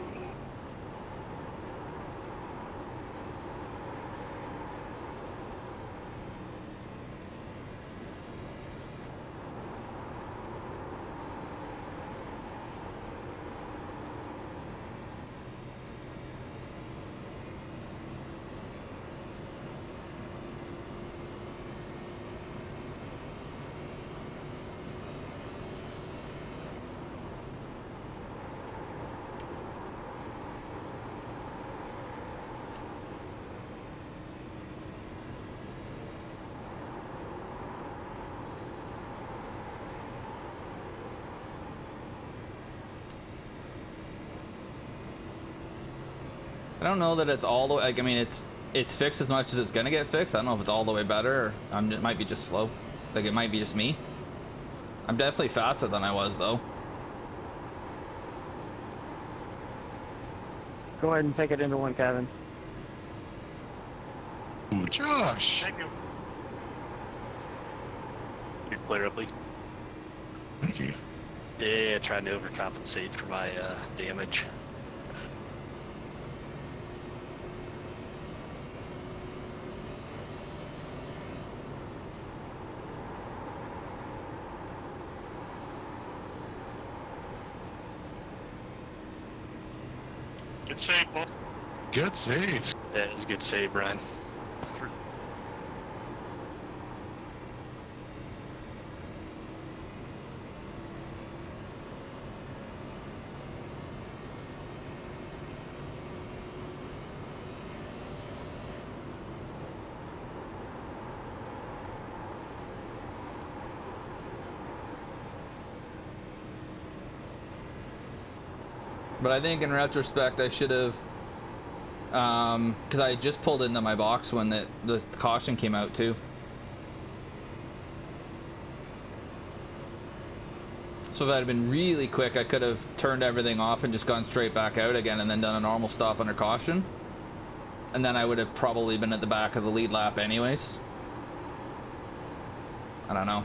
I don't know that it's all the way. Like, I mean, it's it's fixed as much as it's gonna get fixed. I don't know if it's all the way better. Or I'm, it might be just slow. Like it might be just me. I'm definitely faster than I was though. Go ahead and take it into one, Kevin. Ooh, Josh. Thank you. You're clear up, Lee. Thank you. Yeah, trying to overcompensate for my uh, damage. Good save, Paul. Good save. That is a good save, Brian. But I think in retrospect, I should have, um, because I just pulled into my box when the the caution came out too. So if I'd been really quick, I could have turned everything off and just gone straight back out again, and then done a normal stop under caution. And then I would have probably been at the back of the lead lap anyways. I don't know.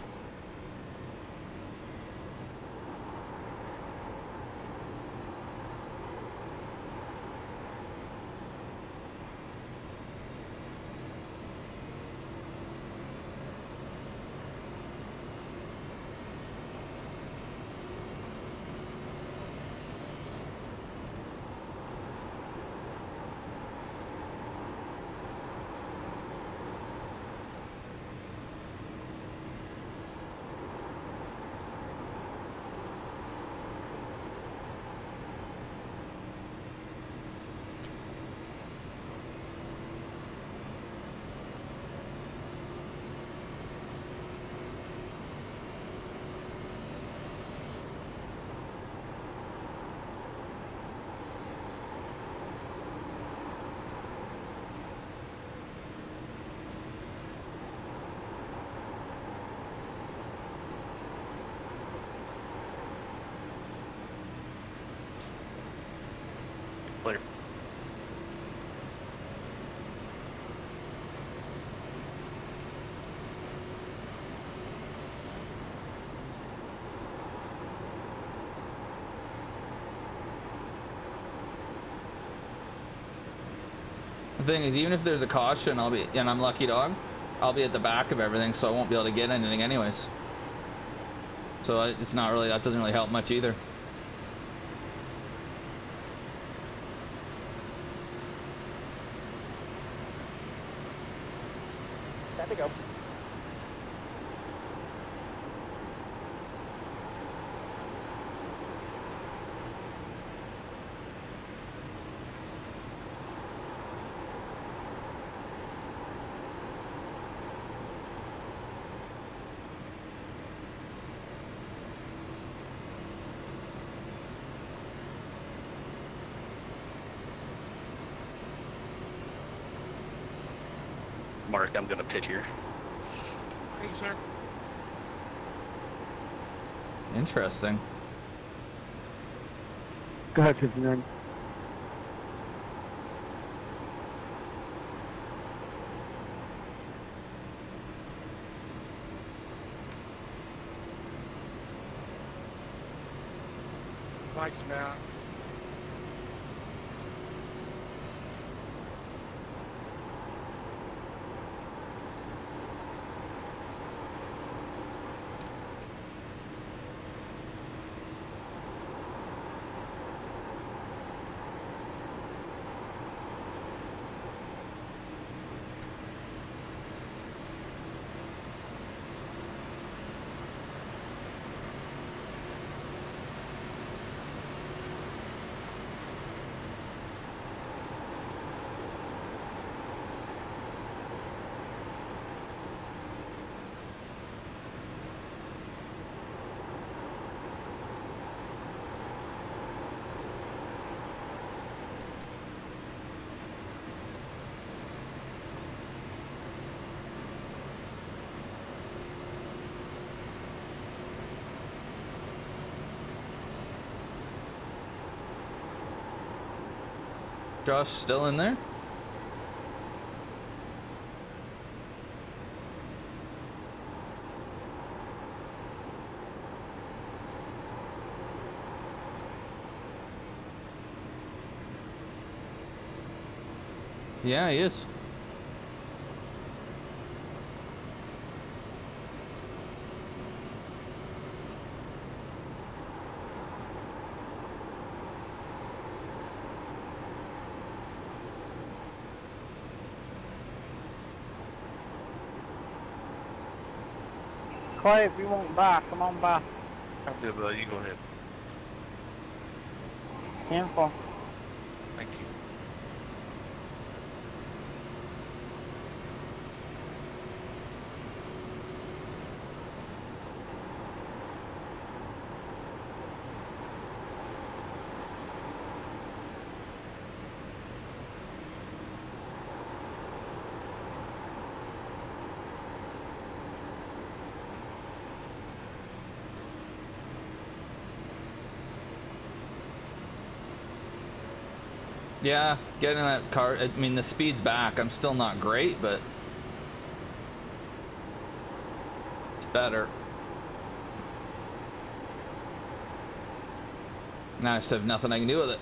The thing is, even if there's a caution, I'll be, and I'm lucky dog, I'll be at the back of everything, so I won't be able to get anything anyways. So it's not really, that doesn't really help much either. Time to go. Mark, I'm gonna pit here. Thank you, sir. Interesting. Go ahead, 59. Mike's Matt. Josh still in there? Yeah, he is. If you want by, come on by. I'm good, bud. You go ahead. Info. Yeah, getting that car. I mean, the speed's back. I'm still not great, but it's better. Now I just have nothing I can do with it.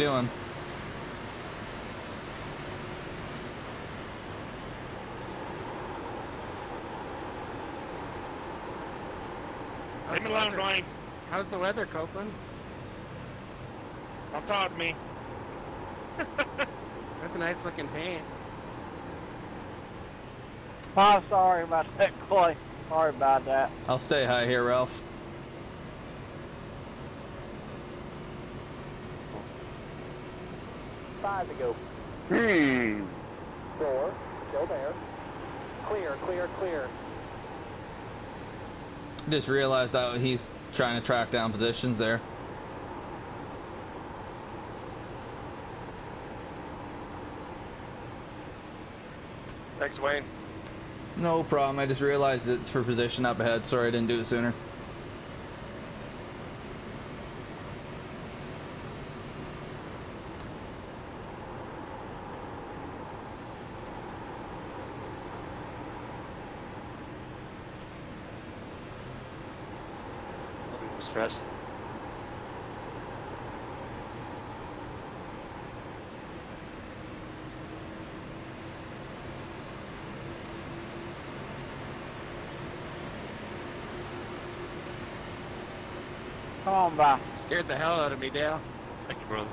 Doing? Leave me alone, Dwayne. How's the weather, Copeland? Don't talk to me. That's a nice looking paint. I'm sorry about that, Clay. Sorry about that. I'll stay high here, Ralph. Five to go. Hmm. Four. Still there. Clear, clear, clear. Just realized that he's trying to track down positions there. Thanks, Wayne. No problem. I just realized it's for position up ahead. Sorry I didn't do it sooner. Come on by. Scared the hell out of me, Dale. Thank you, brother.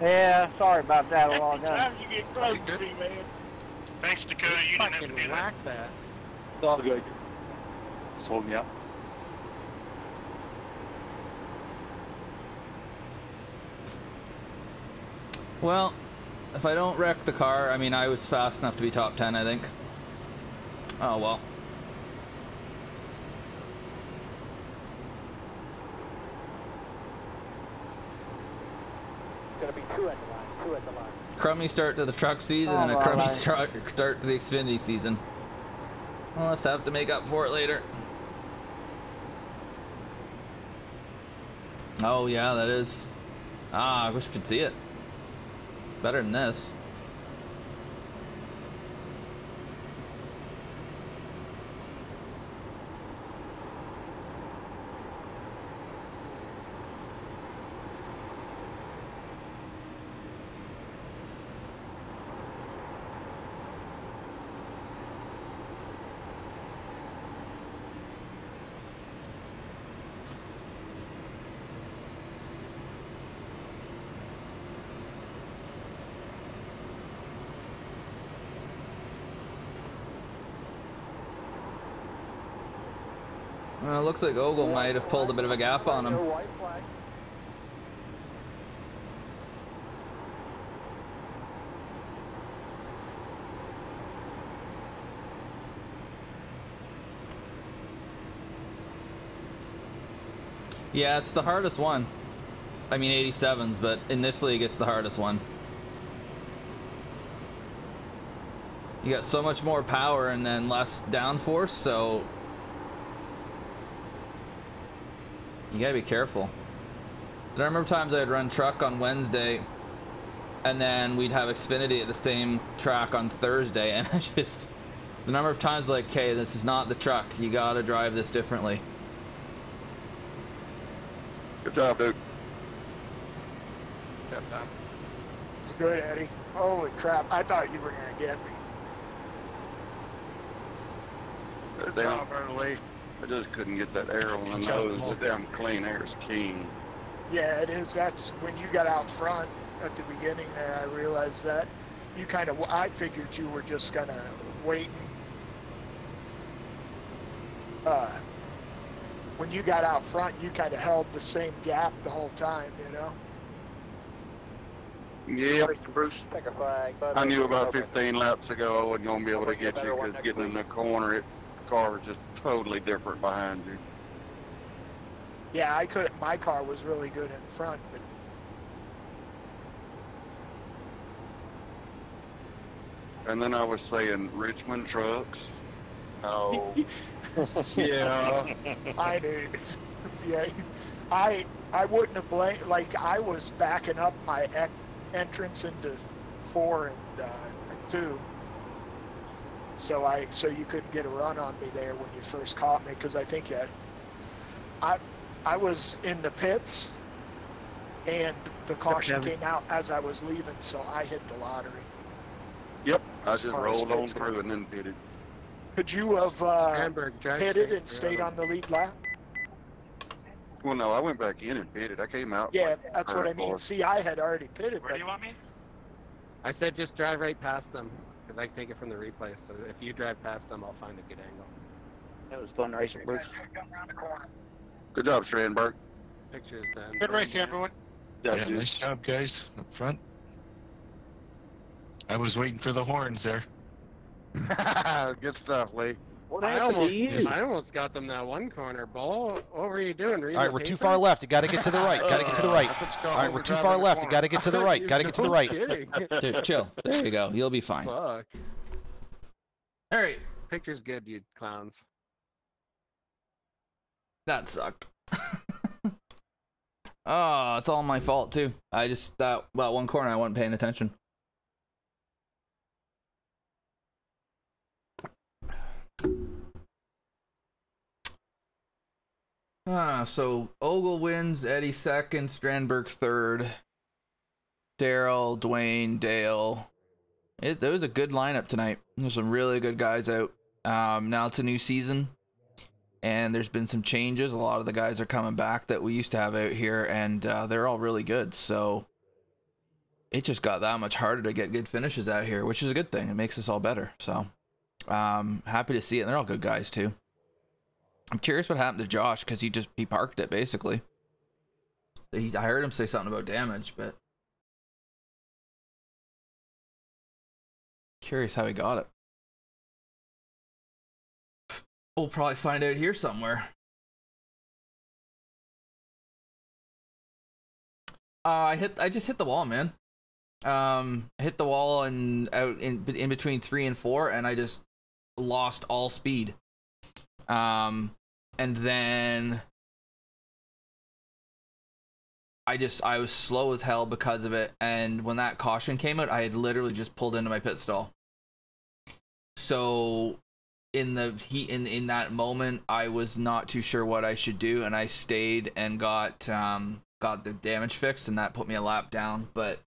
Yeah, sorry about that a while ago. Anytime you get close to me, man. Thanks, Dakota. You didn't have to Fucking do that. that. It's all good. Just holding you up. Well, if I don't wreck the car, I mean, I was fast enough to be top 10, I think. Oh, well. It's gonna be two at the line, two at the line. Crummy start to the truck season and a Oh, crummy start, start to the Xfinity season. I'll just have to make up for it later. Oh, yeah, that is. Ah, I wish I could see it. Better than this. It looks like Ogle might have pulled a bit of a gap on him. Yeah, it's the hardest one. I mean, 87s, but in this league, it's the hardest one. You got so much more power and then less downforce, so you gotta be careful. I remember times I'd run truck on Wednesday, and then we'd have Xfinity at the same track on Thursday, and I just the number of times like, okay, this is not the truck. You gotta drive this differently. Good job, dude. Good job. It's good, Eddie. Holy crap, I thought you were gonna get me. Good Good job, job, Early. I just couldn't get that air on the Good nose. The damn clean air is king. Yeah, it is. That's when you got out front at the beginning there. I realized that you kind of. I figured you were just gonna wait. Uh, when you got out front, you kind of held the same gap the whole time. You know. Yep. Bruce. Checker flag. I knew about 15 laps ago I wasn't going to be able to get get you because getting in the corner, it, the car was just totally different behind you. Yeah, I could. My car was really good in front, but And then I was saying Richmond trucks. Oh, yeah, I knew. Yeah, I I wouldn't have blamed. Like I was backing up my entrance into four and uh, two, so I so you couldn't get a run on me there when you first caught me because I think you had, I I was in the pits, and the caution Kevin. came out as I was leaving, so I hit the lottery. yep. I just rolled on through and then pitted. Could you have uh, Hamburg, drive pitted straight and stayed on the lead lap? Well, no, I went back in and pitted. I came out. Yeah, like that's what I third, mean. fourth. See, I had already pitted, Where but do you want me? I said just drive right past them because I can take it from the replay. So if you drive past them, I'll find a good angle. It was fun racing, Bruce. Good job, Strandberg. Pictures done. good race, everyone. Yeah, Yeah, nice job, guys, up front. I was waiting for the horns there. Good stuff, Lee. What I happened almost, to you? I almost got them that one corner. Ball, what were you doing? All right, we're too far left. You got to get to the right. Uh, got to get to the right. All right, we're too far left. You got to get to the right. Got to get to the right. Dude, chill. There you go. You'll be fine. All Fuck. right. Picture's good, you clowns. That sucked. oh, it's all my fault too. I just that that one corner I wasn't paying attention. Ah, so Ogle wins, Eddie second, Strandberg third, Daryl, Dwayne, Dale. It there was a good lineup tonight. There's some really good guys out. Um, now it's a new season. and there's been some changes. A lot of the guys are coming back that we used to have out here, and uh, they're all really good. So it just got that much harder to get good finishes out here, which is a good thing. It makes us all better. So um, happy to see it. And they're all good guys too. I'm curious what happened to Josh because he just he parked it basically. He, I heard him say something about damage, but curious how he got it. We'll probably find out here somewhere. Uh, I hit. I just hit the wall, man. Um, I hit the wall and out in in between three and four, and I just lost all speed. Um, and then I just I was slow as hell because of it. And when that caution came out, I had literally just pulled into my pit stall. So in the heat in in that moment, I was not too sure what I should do, and I stayed and got um got the damage fixed, and that put me a lap down. But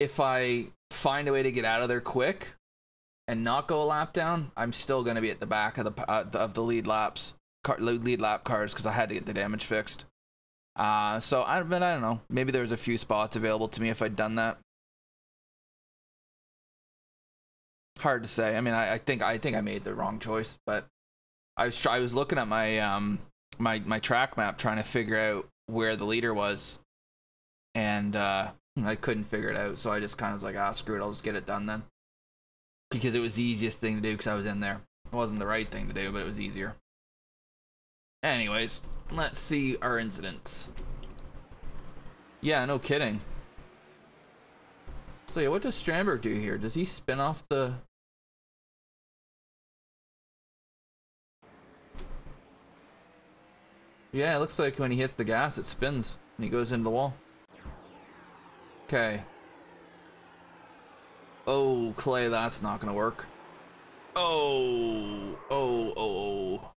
if I find a way to get out of there quick and not go a lap down, I'm still gonna be at the back of the uh, of the lead laps car, lead lap cars because I had to get the damage fixed. Uh, so I but I don't know. Maybe there was a few spots available to me if I'd done that. Hard to say. I mean, I, I think I think I made the wrong choice, but I was I was looking at my um my my track map trying to figure out where the leader was, and uh, I couldn't figure it out. So I just kind of was like, ah, screw it, I'll just get it done then, because it was the easiest thing to do because I was in there. It wasn't the right thing to do, but it was easier. Anyways, let's see our incidents. Yeah, no kidding. So yeah, what does Strandberg do here? Does he spin off the... Yeah, it looks like when he hits the gas, it spins and he goes into the wall. Okay. Oh, Clay, that's not gonna work. Oh, oh, oh, oh.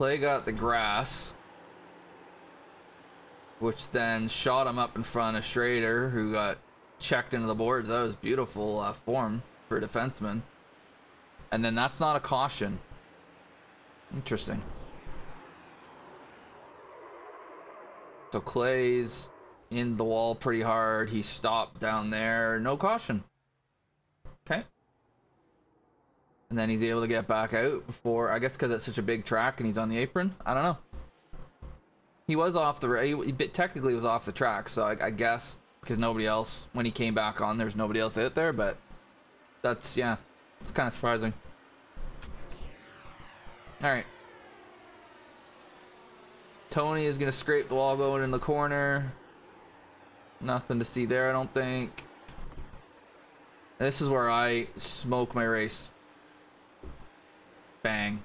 Clay got the grass, which then shot him up in front of Schrader, who got checked into the boards. That was beautiful uh, form for a defenseman. And then that's not a caution. Interesting. So Clay's in the wall pretty hard. He stopped down there. No caution. Okay. And then he's able to get back out before, I guess because it's such a big track and he's on the apron. I don't know. He was off the, he, technically was off the track, so I, I guess because nobody else, when he came back on, there's nobody else out there, but that's, yeah, it's kind of surprising. All right. Tony is going to scrape the wall going in the corner. Nothing to see there, I don't think. This is where I smoke my race. Bang.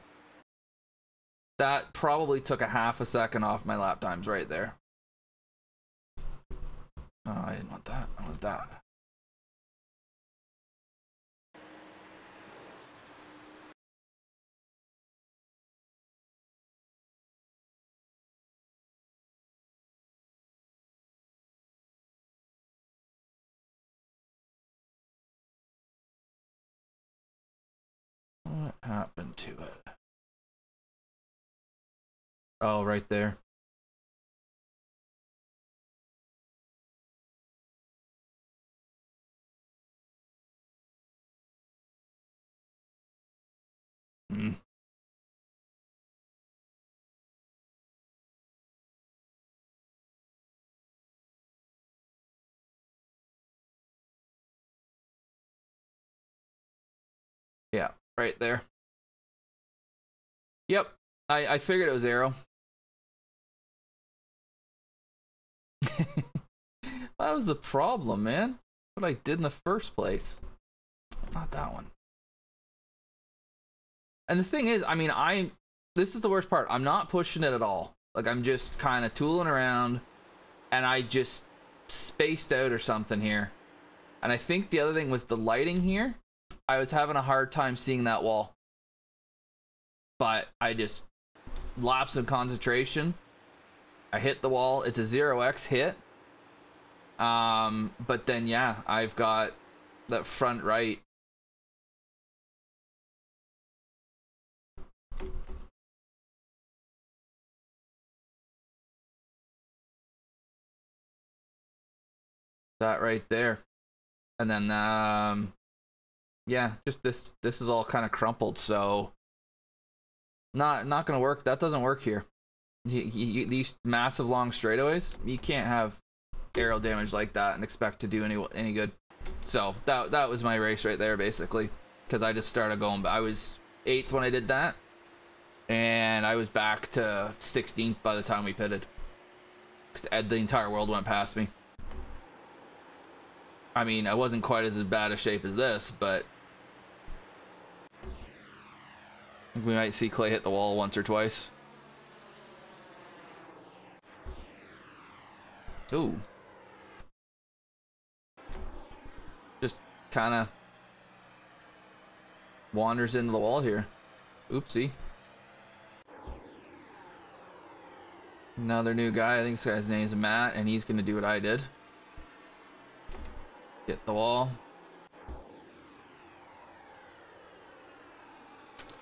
That probably took a half a second off my lap times right there. Oh, I didn't want that. I want that. Happened to it? Oh, right there. Hmm. Yeah, right there. Yep, I, I figured it was aero. that was the problem, man. What I did in the first place. Not that one. And the thing is, I mean, I this is the worst part. I'm not pushing it at all. Like I'm just kind of tooling around and I just spaced out or something here. And I think the other thing was the lighting here. I was having a hard time seeing that wall but I just lapse of concentration. I hit the wall. It's a zero X hit. Um, but then yeah, I've got that front right. That right there. And then um yeah, just this this is all kind of crumpled, so not, not to work. That doesn't work here. You, you, these massive long straightaways, you can't have aero damage like that and expect to do any, any good. So that, that was my race right there, basically. Cause I just started going, But I was eighth when I did that. And I was back to 16th by the time we pitted. Because the entire world went past me. I mean, I wasn't quite as bad a shape as this, but we might see Clay hit the wall once or twice. Ooh. Just kind of wanders into the wall here. Oopsie. Another new guy. I think this guy's name is Matt, and he's going to do what I did. Get the wall.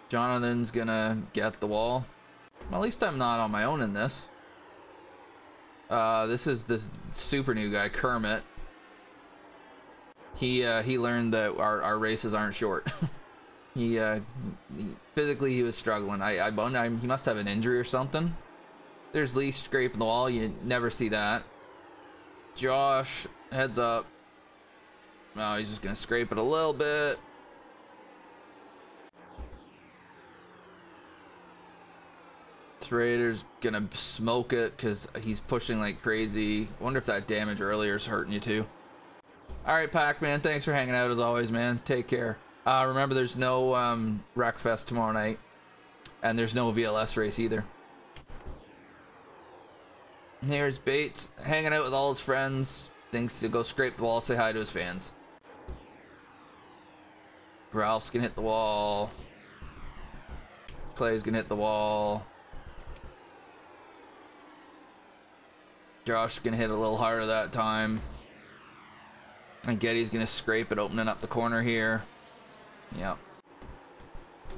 Jonathan's to get the wall. Well, at least I'm not on my own in this. Uh, this is this super new guy, Kermit. He uh, he learned that our, our races aren't short. he, uh, he, physically he was struggling. I I, I he must have an injury or something. There's Lee scraping the wall. You never see that. Josh, heads up. Oh, he's just to scrape it a little bit. Schrader's gonna smoke it because he's pushing like crazy. Wonder if that damage earlier is hurting you too. Alright, Pac-Man, thanks for hanging out as always, man. Take care. Uh, remember, there's no um, Wreckfest tomorrow night. And there's no VLS race either. Here's Bates hanging out with all his friends. Thinks to go scrape the wall, say hi to his fans. Ralph's gonna hit the wall. Clay's gonna hit the wall. Josh's gonna hit a little harder that time. And Getty's gonna scrape it, opening up the corner here. Yep.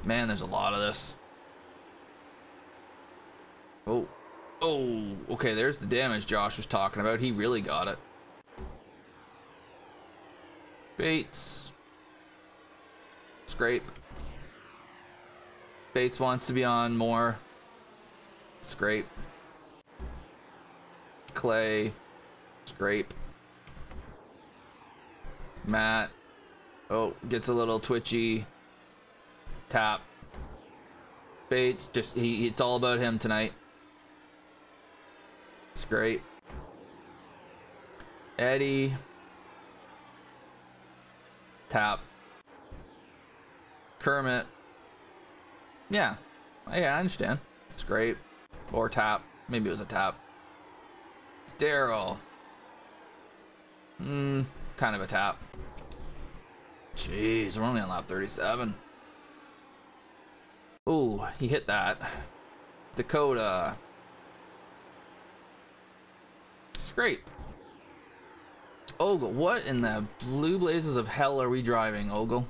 Man, there's a lot of this. Oh. Oh, okay, there's the damage Josh was talking about. He really got it. Bates. Scrape. Bates wants to be on more. Scrape. Clay. Scrape. Matt. Oh, gets a little twitchy. Tap. Bates, just, he, it's all about him tonight. It's great. Eddie. Tap. Kermit. Yeah. Yeah, I understand. It's great. Or tap. Maybe it was a tap. Daryl. Hmm, kind of a tap. Jeez, we're only on lap 37. Ooh, he hit that. Dakota. Scrape. Ogle, what in the blue blazes of hell are we driving, Ogle?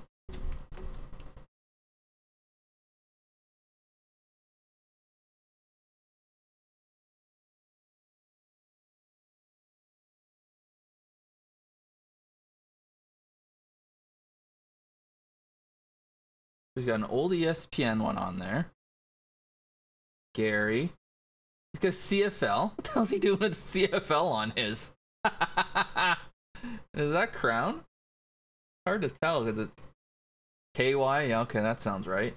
We've got an old ESPN one on there. Gary. He's got CFL. What the hell's he doing with CFL on his? Is that Crown? Hard to tell because it's KY. Yeah, okay, that sounds right.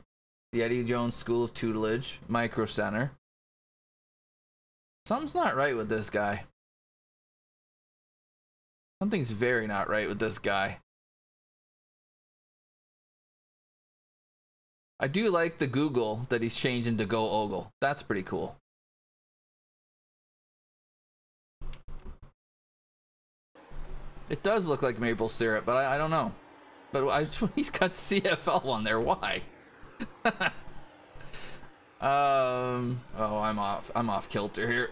The Eddie Jones School of Tutelage, Micro Center. Something's not right with this guy. Something's very not right with this guy. I do like the Google that he's changing to Go Ogle. That's pretty cool. It does look like maple syrup, but I, I don't know. But I, he's got CFL on there. Why? um. Oh, I'm off. I'm off kilter here.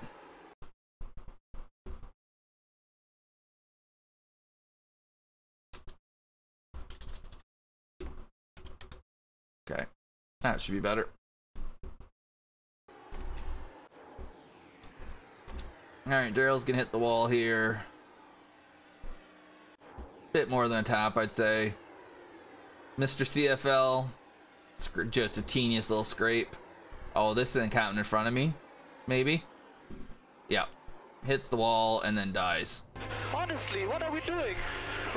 Okay. That should be better. Alright, Daryl's gonna hit the wall here. Bit more than a tap, I'd say. Mr. CFL, just a teeniest little scrape. Oh, this thing happened in front of me, maybe. Yeah, hits the wall and then dies. Honestly, what are we doing?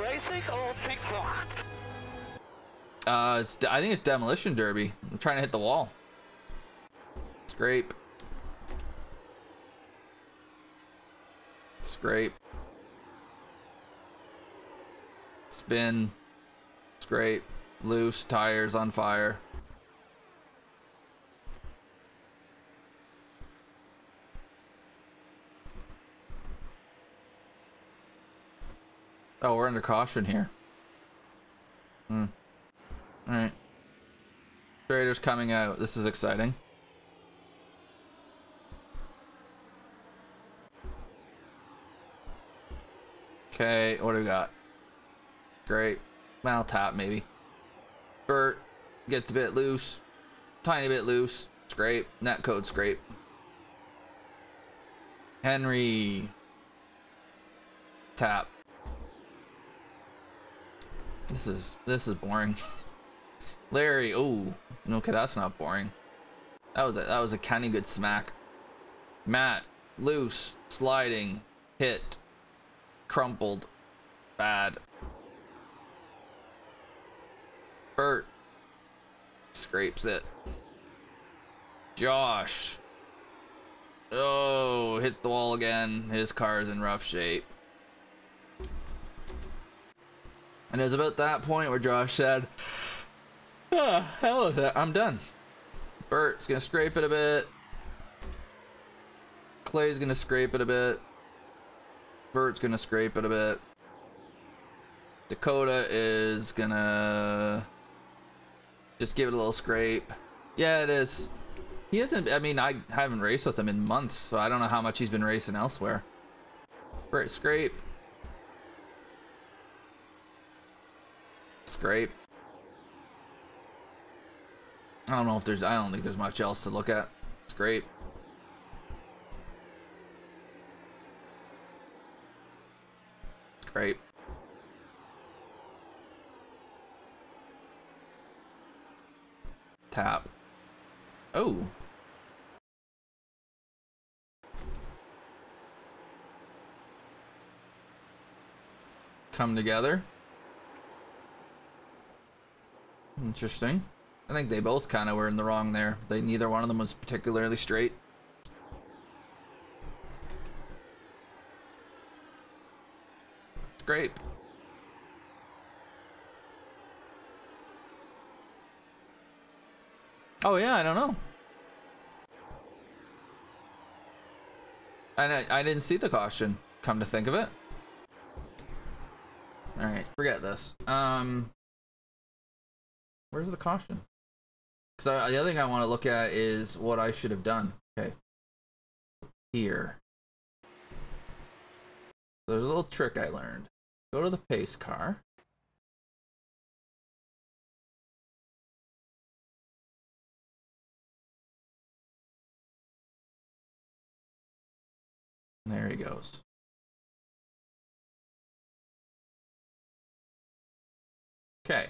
Racing or ping pong? Uh, it's I think it's demolition derby. I'm trying to hit the wall. Scrape. Scrape. Spin. Scrape. Loose. Tires on fire. Oh, we're under caution here. Hmm. Alright. Traders coming out. This is exciting. Okay, what do we got? Great. Mal tap, maybe. Bert gets a bit loose. Tiny bit loose. Scrape. Net code scrape. Henry. Tap. This is this is boring. Larry, oh, okay, that's not boring. That was a that was a kind of good smack. Matt, loose, sliding, hit, crumpled, bad. Bert scrapes it. Josh. Oh, hits the wall again. His car is in rough shape. And it was about that point where Josh said, ah, hell with it, I'm done. Bert's gonna scrape it a bit. Clay's gonna scrape it a bit. Bert's gonna scrape it a bit. Dakota is gonna just give it a little scrape. Yeah, it is. He hasn't, I mean, I haven't raced with him in months, so I don't know how much he's been racing elsewhere. Bert, scrape. Scrape. I don't know if there's, I don't think there's much else to look at. Scrape. great. Tap. Oh. Come together. Interesting. I think they both kind of were in the wrong there. They neither one of them was particularly straight. Great. Oh yeah, I don't know. And I, I didn't see the caution, come to think of it. Alright, forget this. Um, Where's the caution? Because the other thing I want to look at is what I should have done. Okay. Here. There's a little trick I learned. Go to the pace car. There he goes. Okay.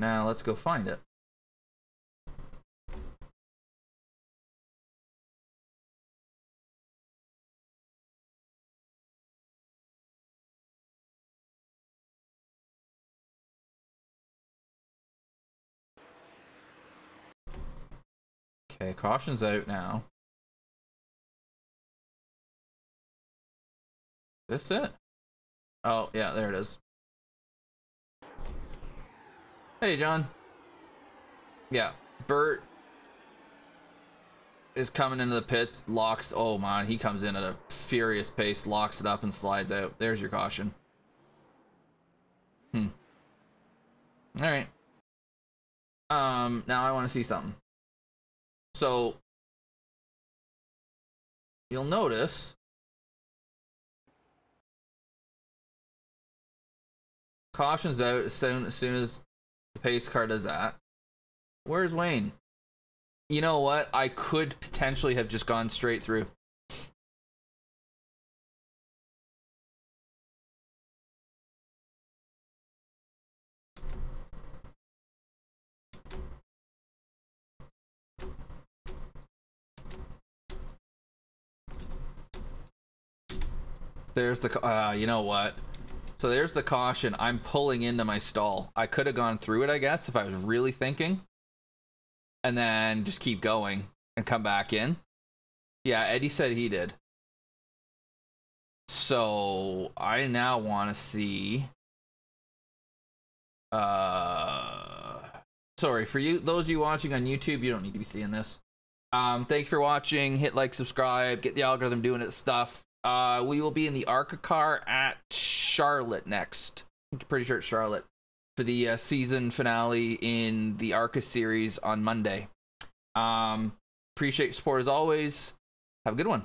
Now let's go find it. Okay, caution's out now. This it? Oh, yeah, there it is. Hey, John. Yeah, Bert is coming into the pits, locks. Oh man, he comes in at a furious pace, locks it up, and slides out. There's your caution. Hmm. All right. Um. Now I want to see something. So you'll notice cautions out as soon as soon as Pace car does that. Where's Wayne? You know what? I could potentially have just gone straight through. There's the. Uh, you know what? So there's the caution. I'm pulling into my stall. I could have gone through it, I guess, if I was really thinking. And then just keep going and come back in. Yeah, Eddie said he did. So I now want to see. Uh, sorry for you, those of you watching on YouTube. You don't need to be seeing this. Um, thanks for watching. Hit like, subscribe, get the algorithm doing its stuff. Uh, we will be in the ARCA car at Charlotte next. I'm pretty sure it's Charlotte for the uh, season finale in the ARCA series on Monday. Um, appreciate support as always. Have a good one.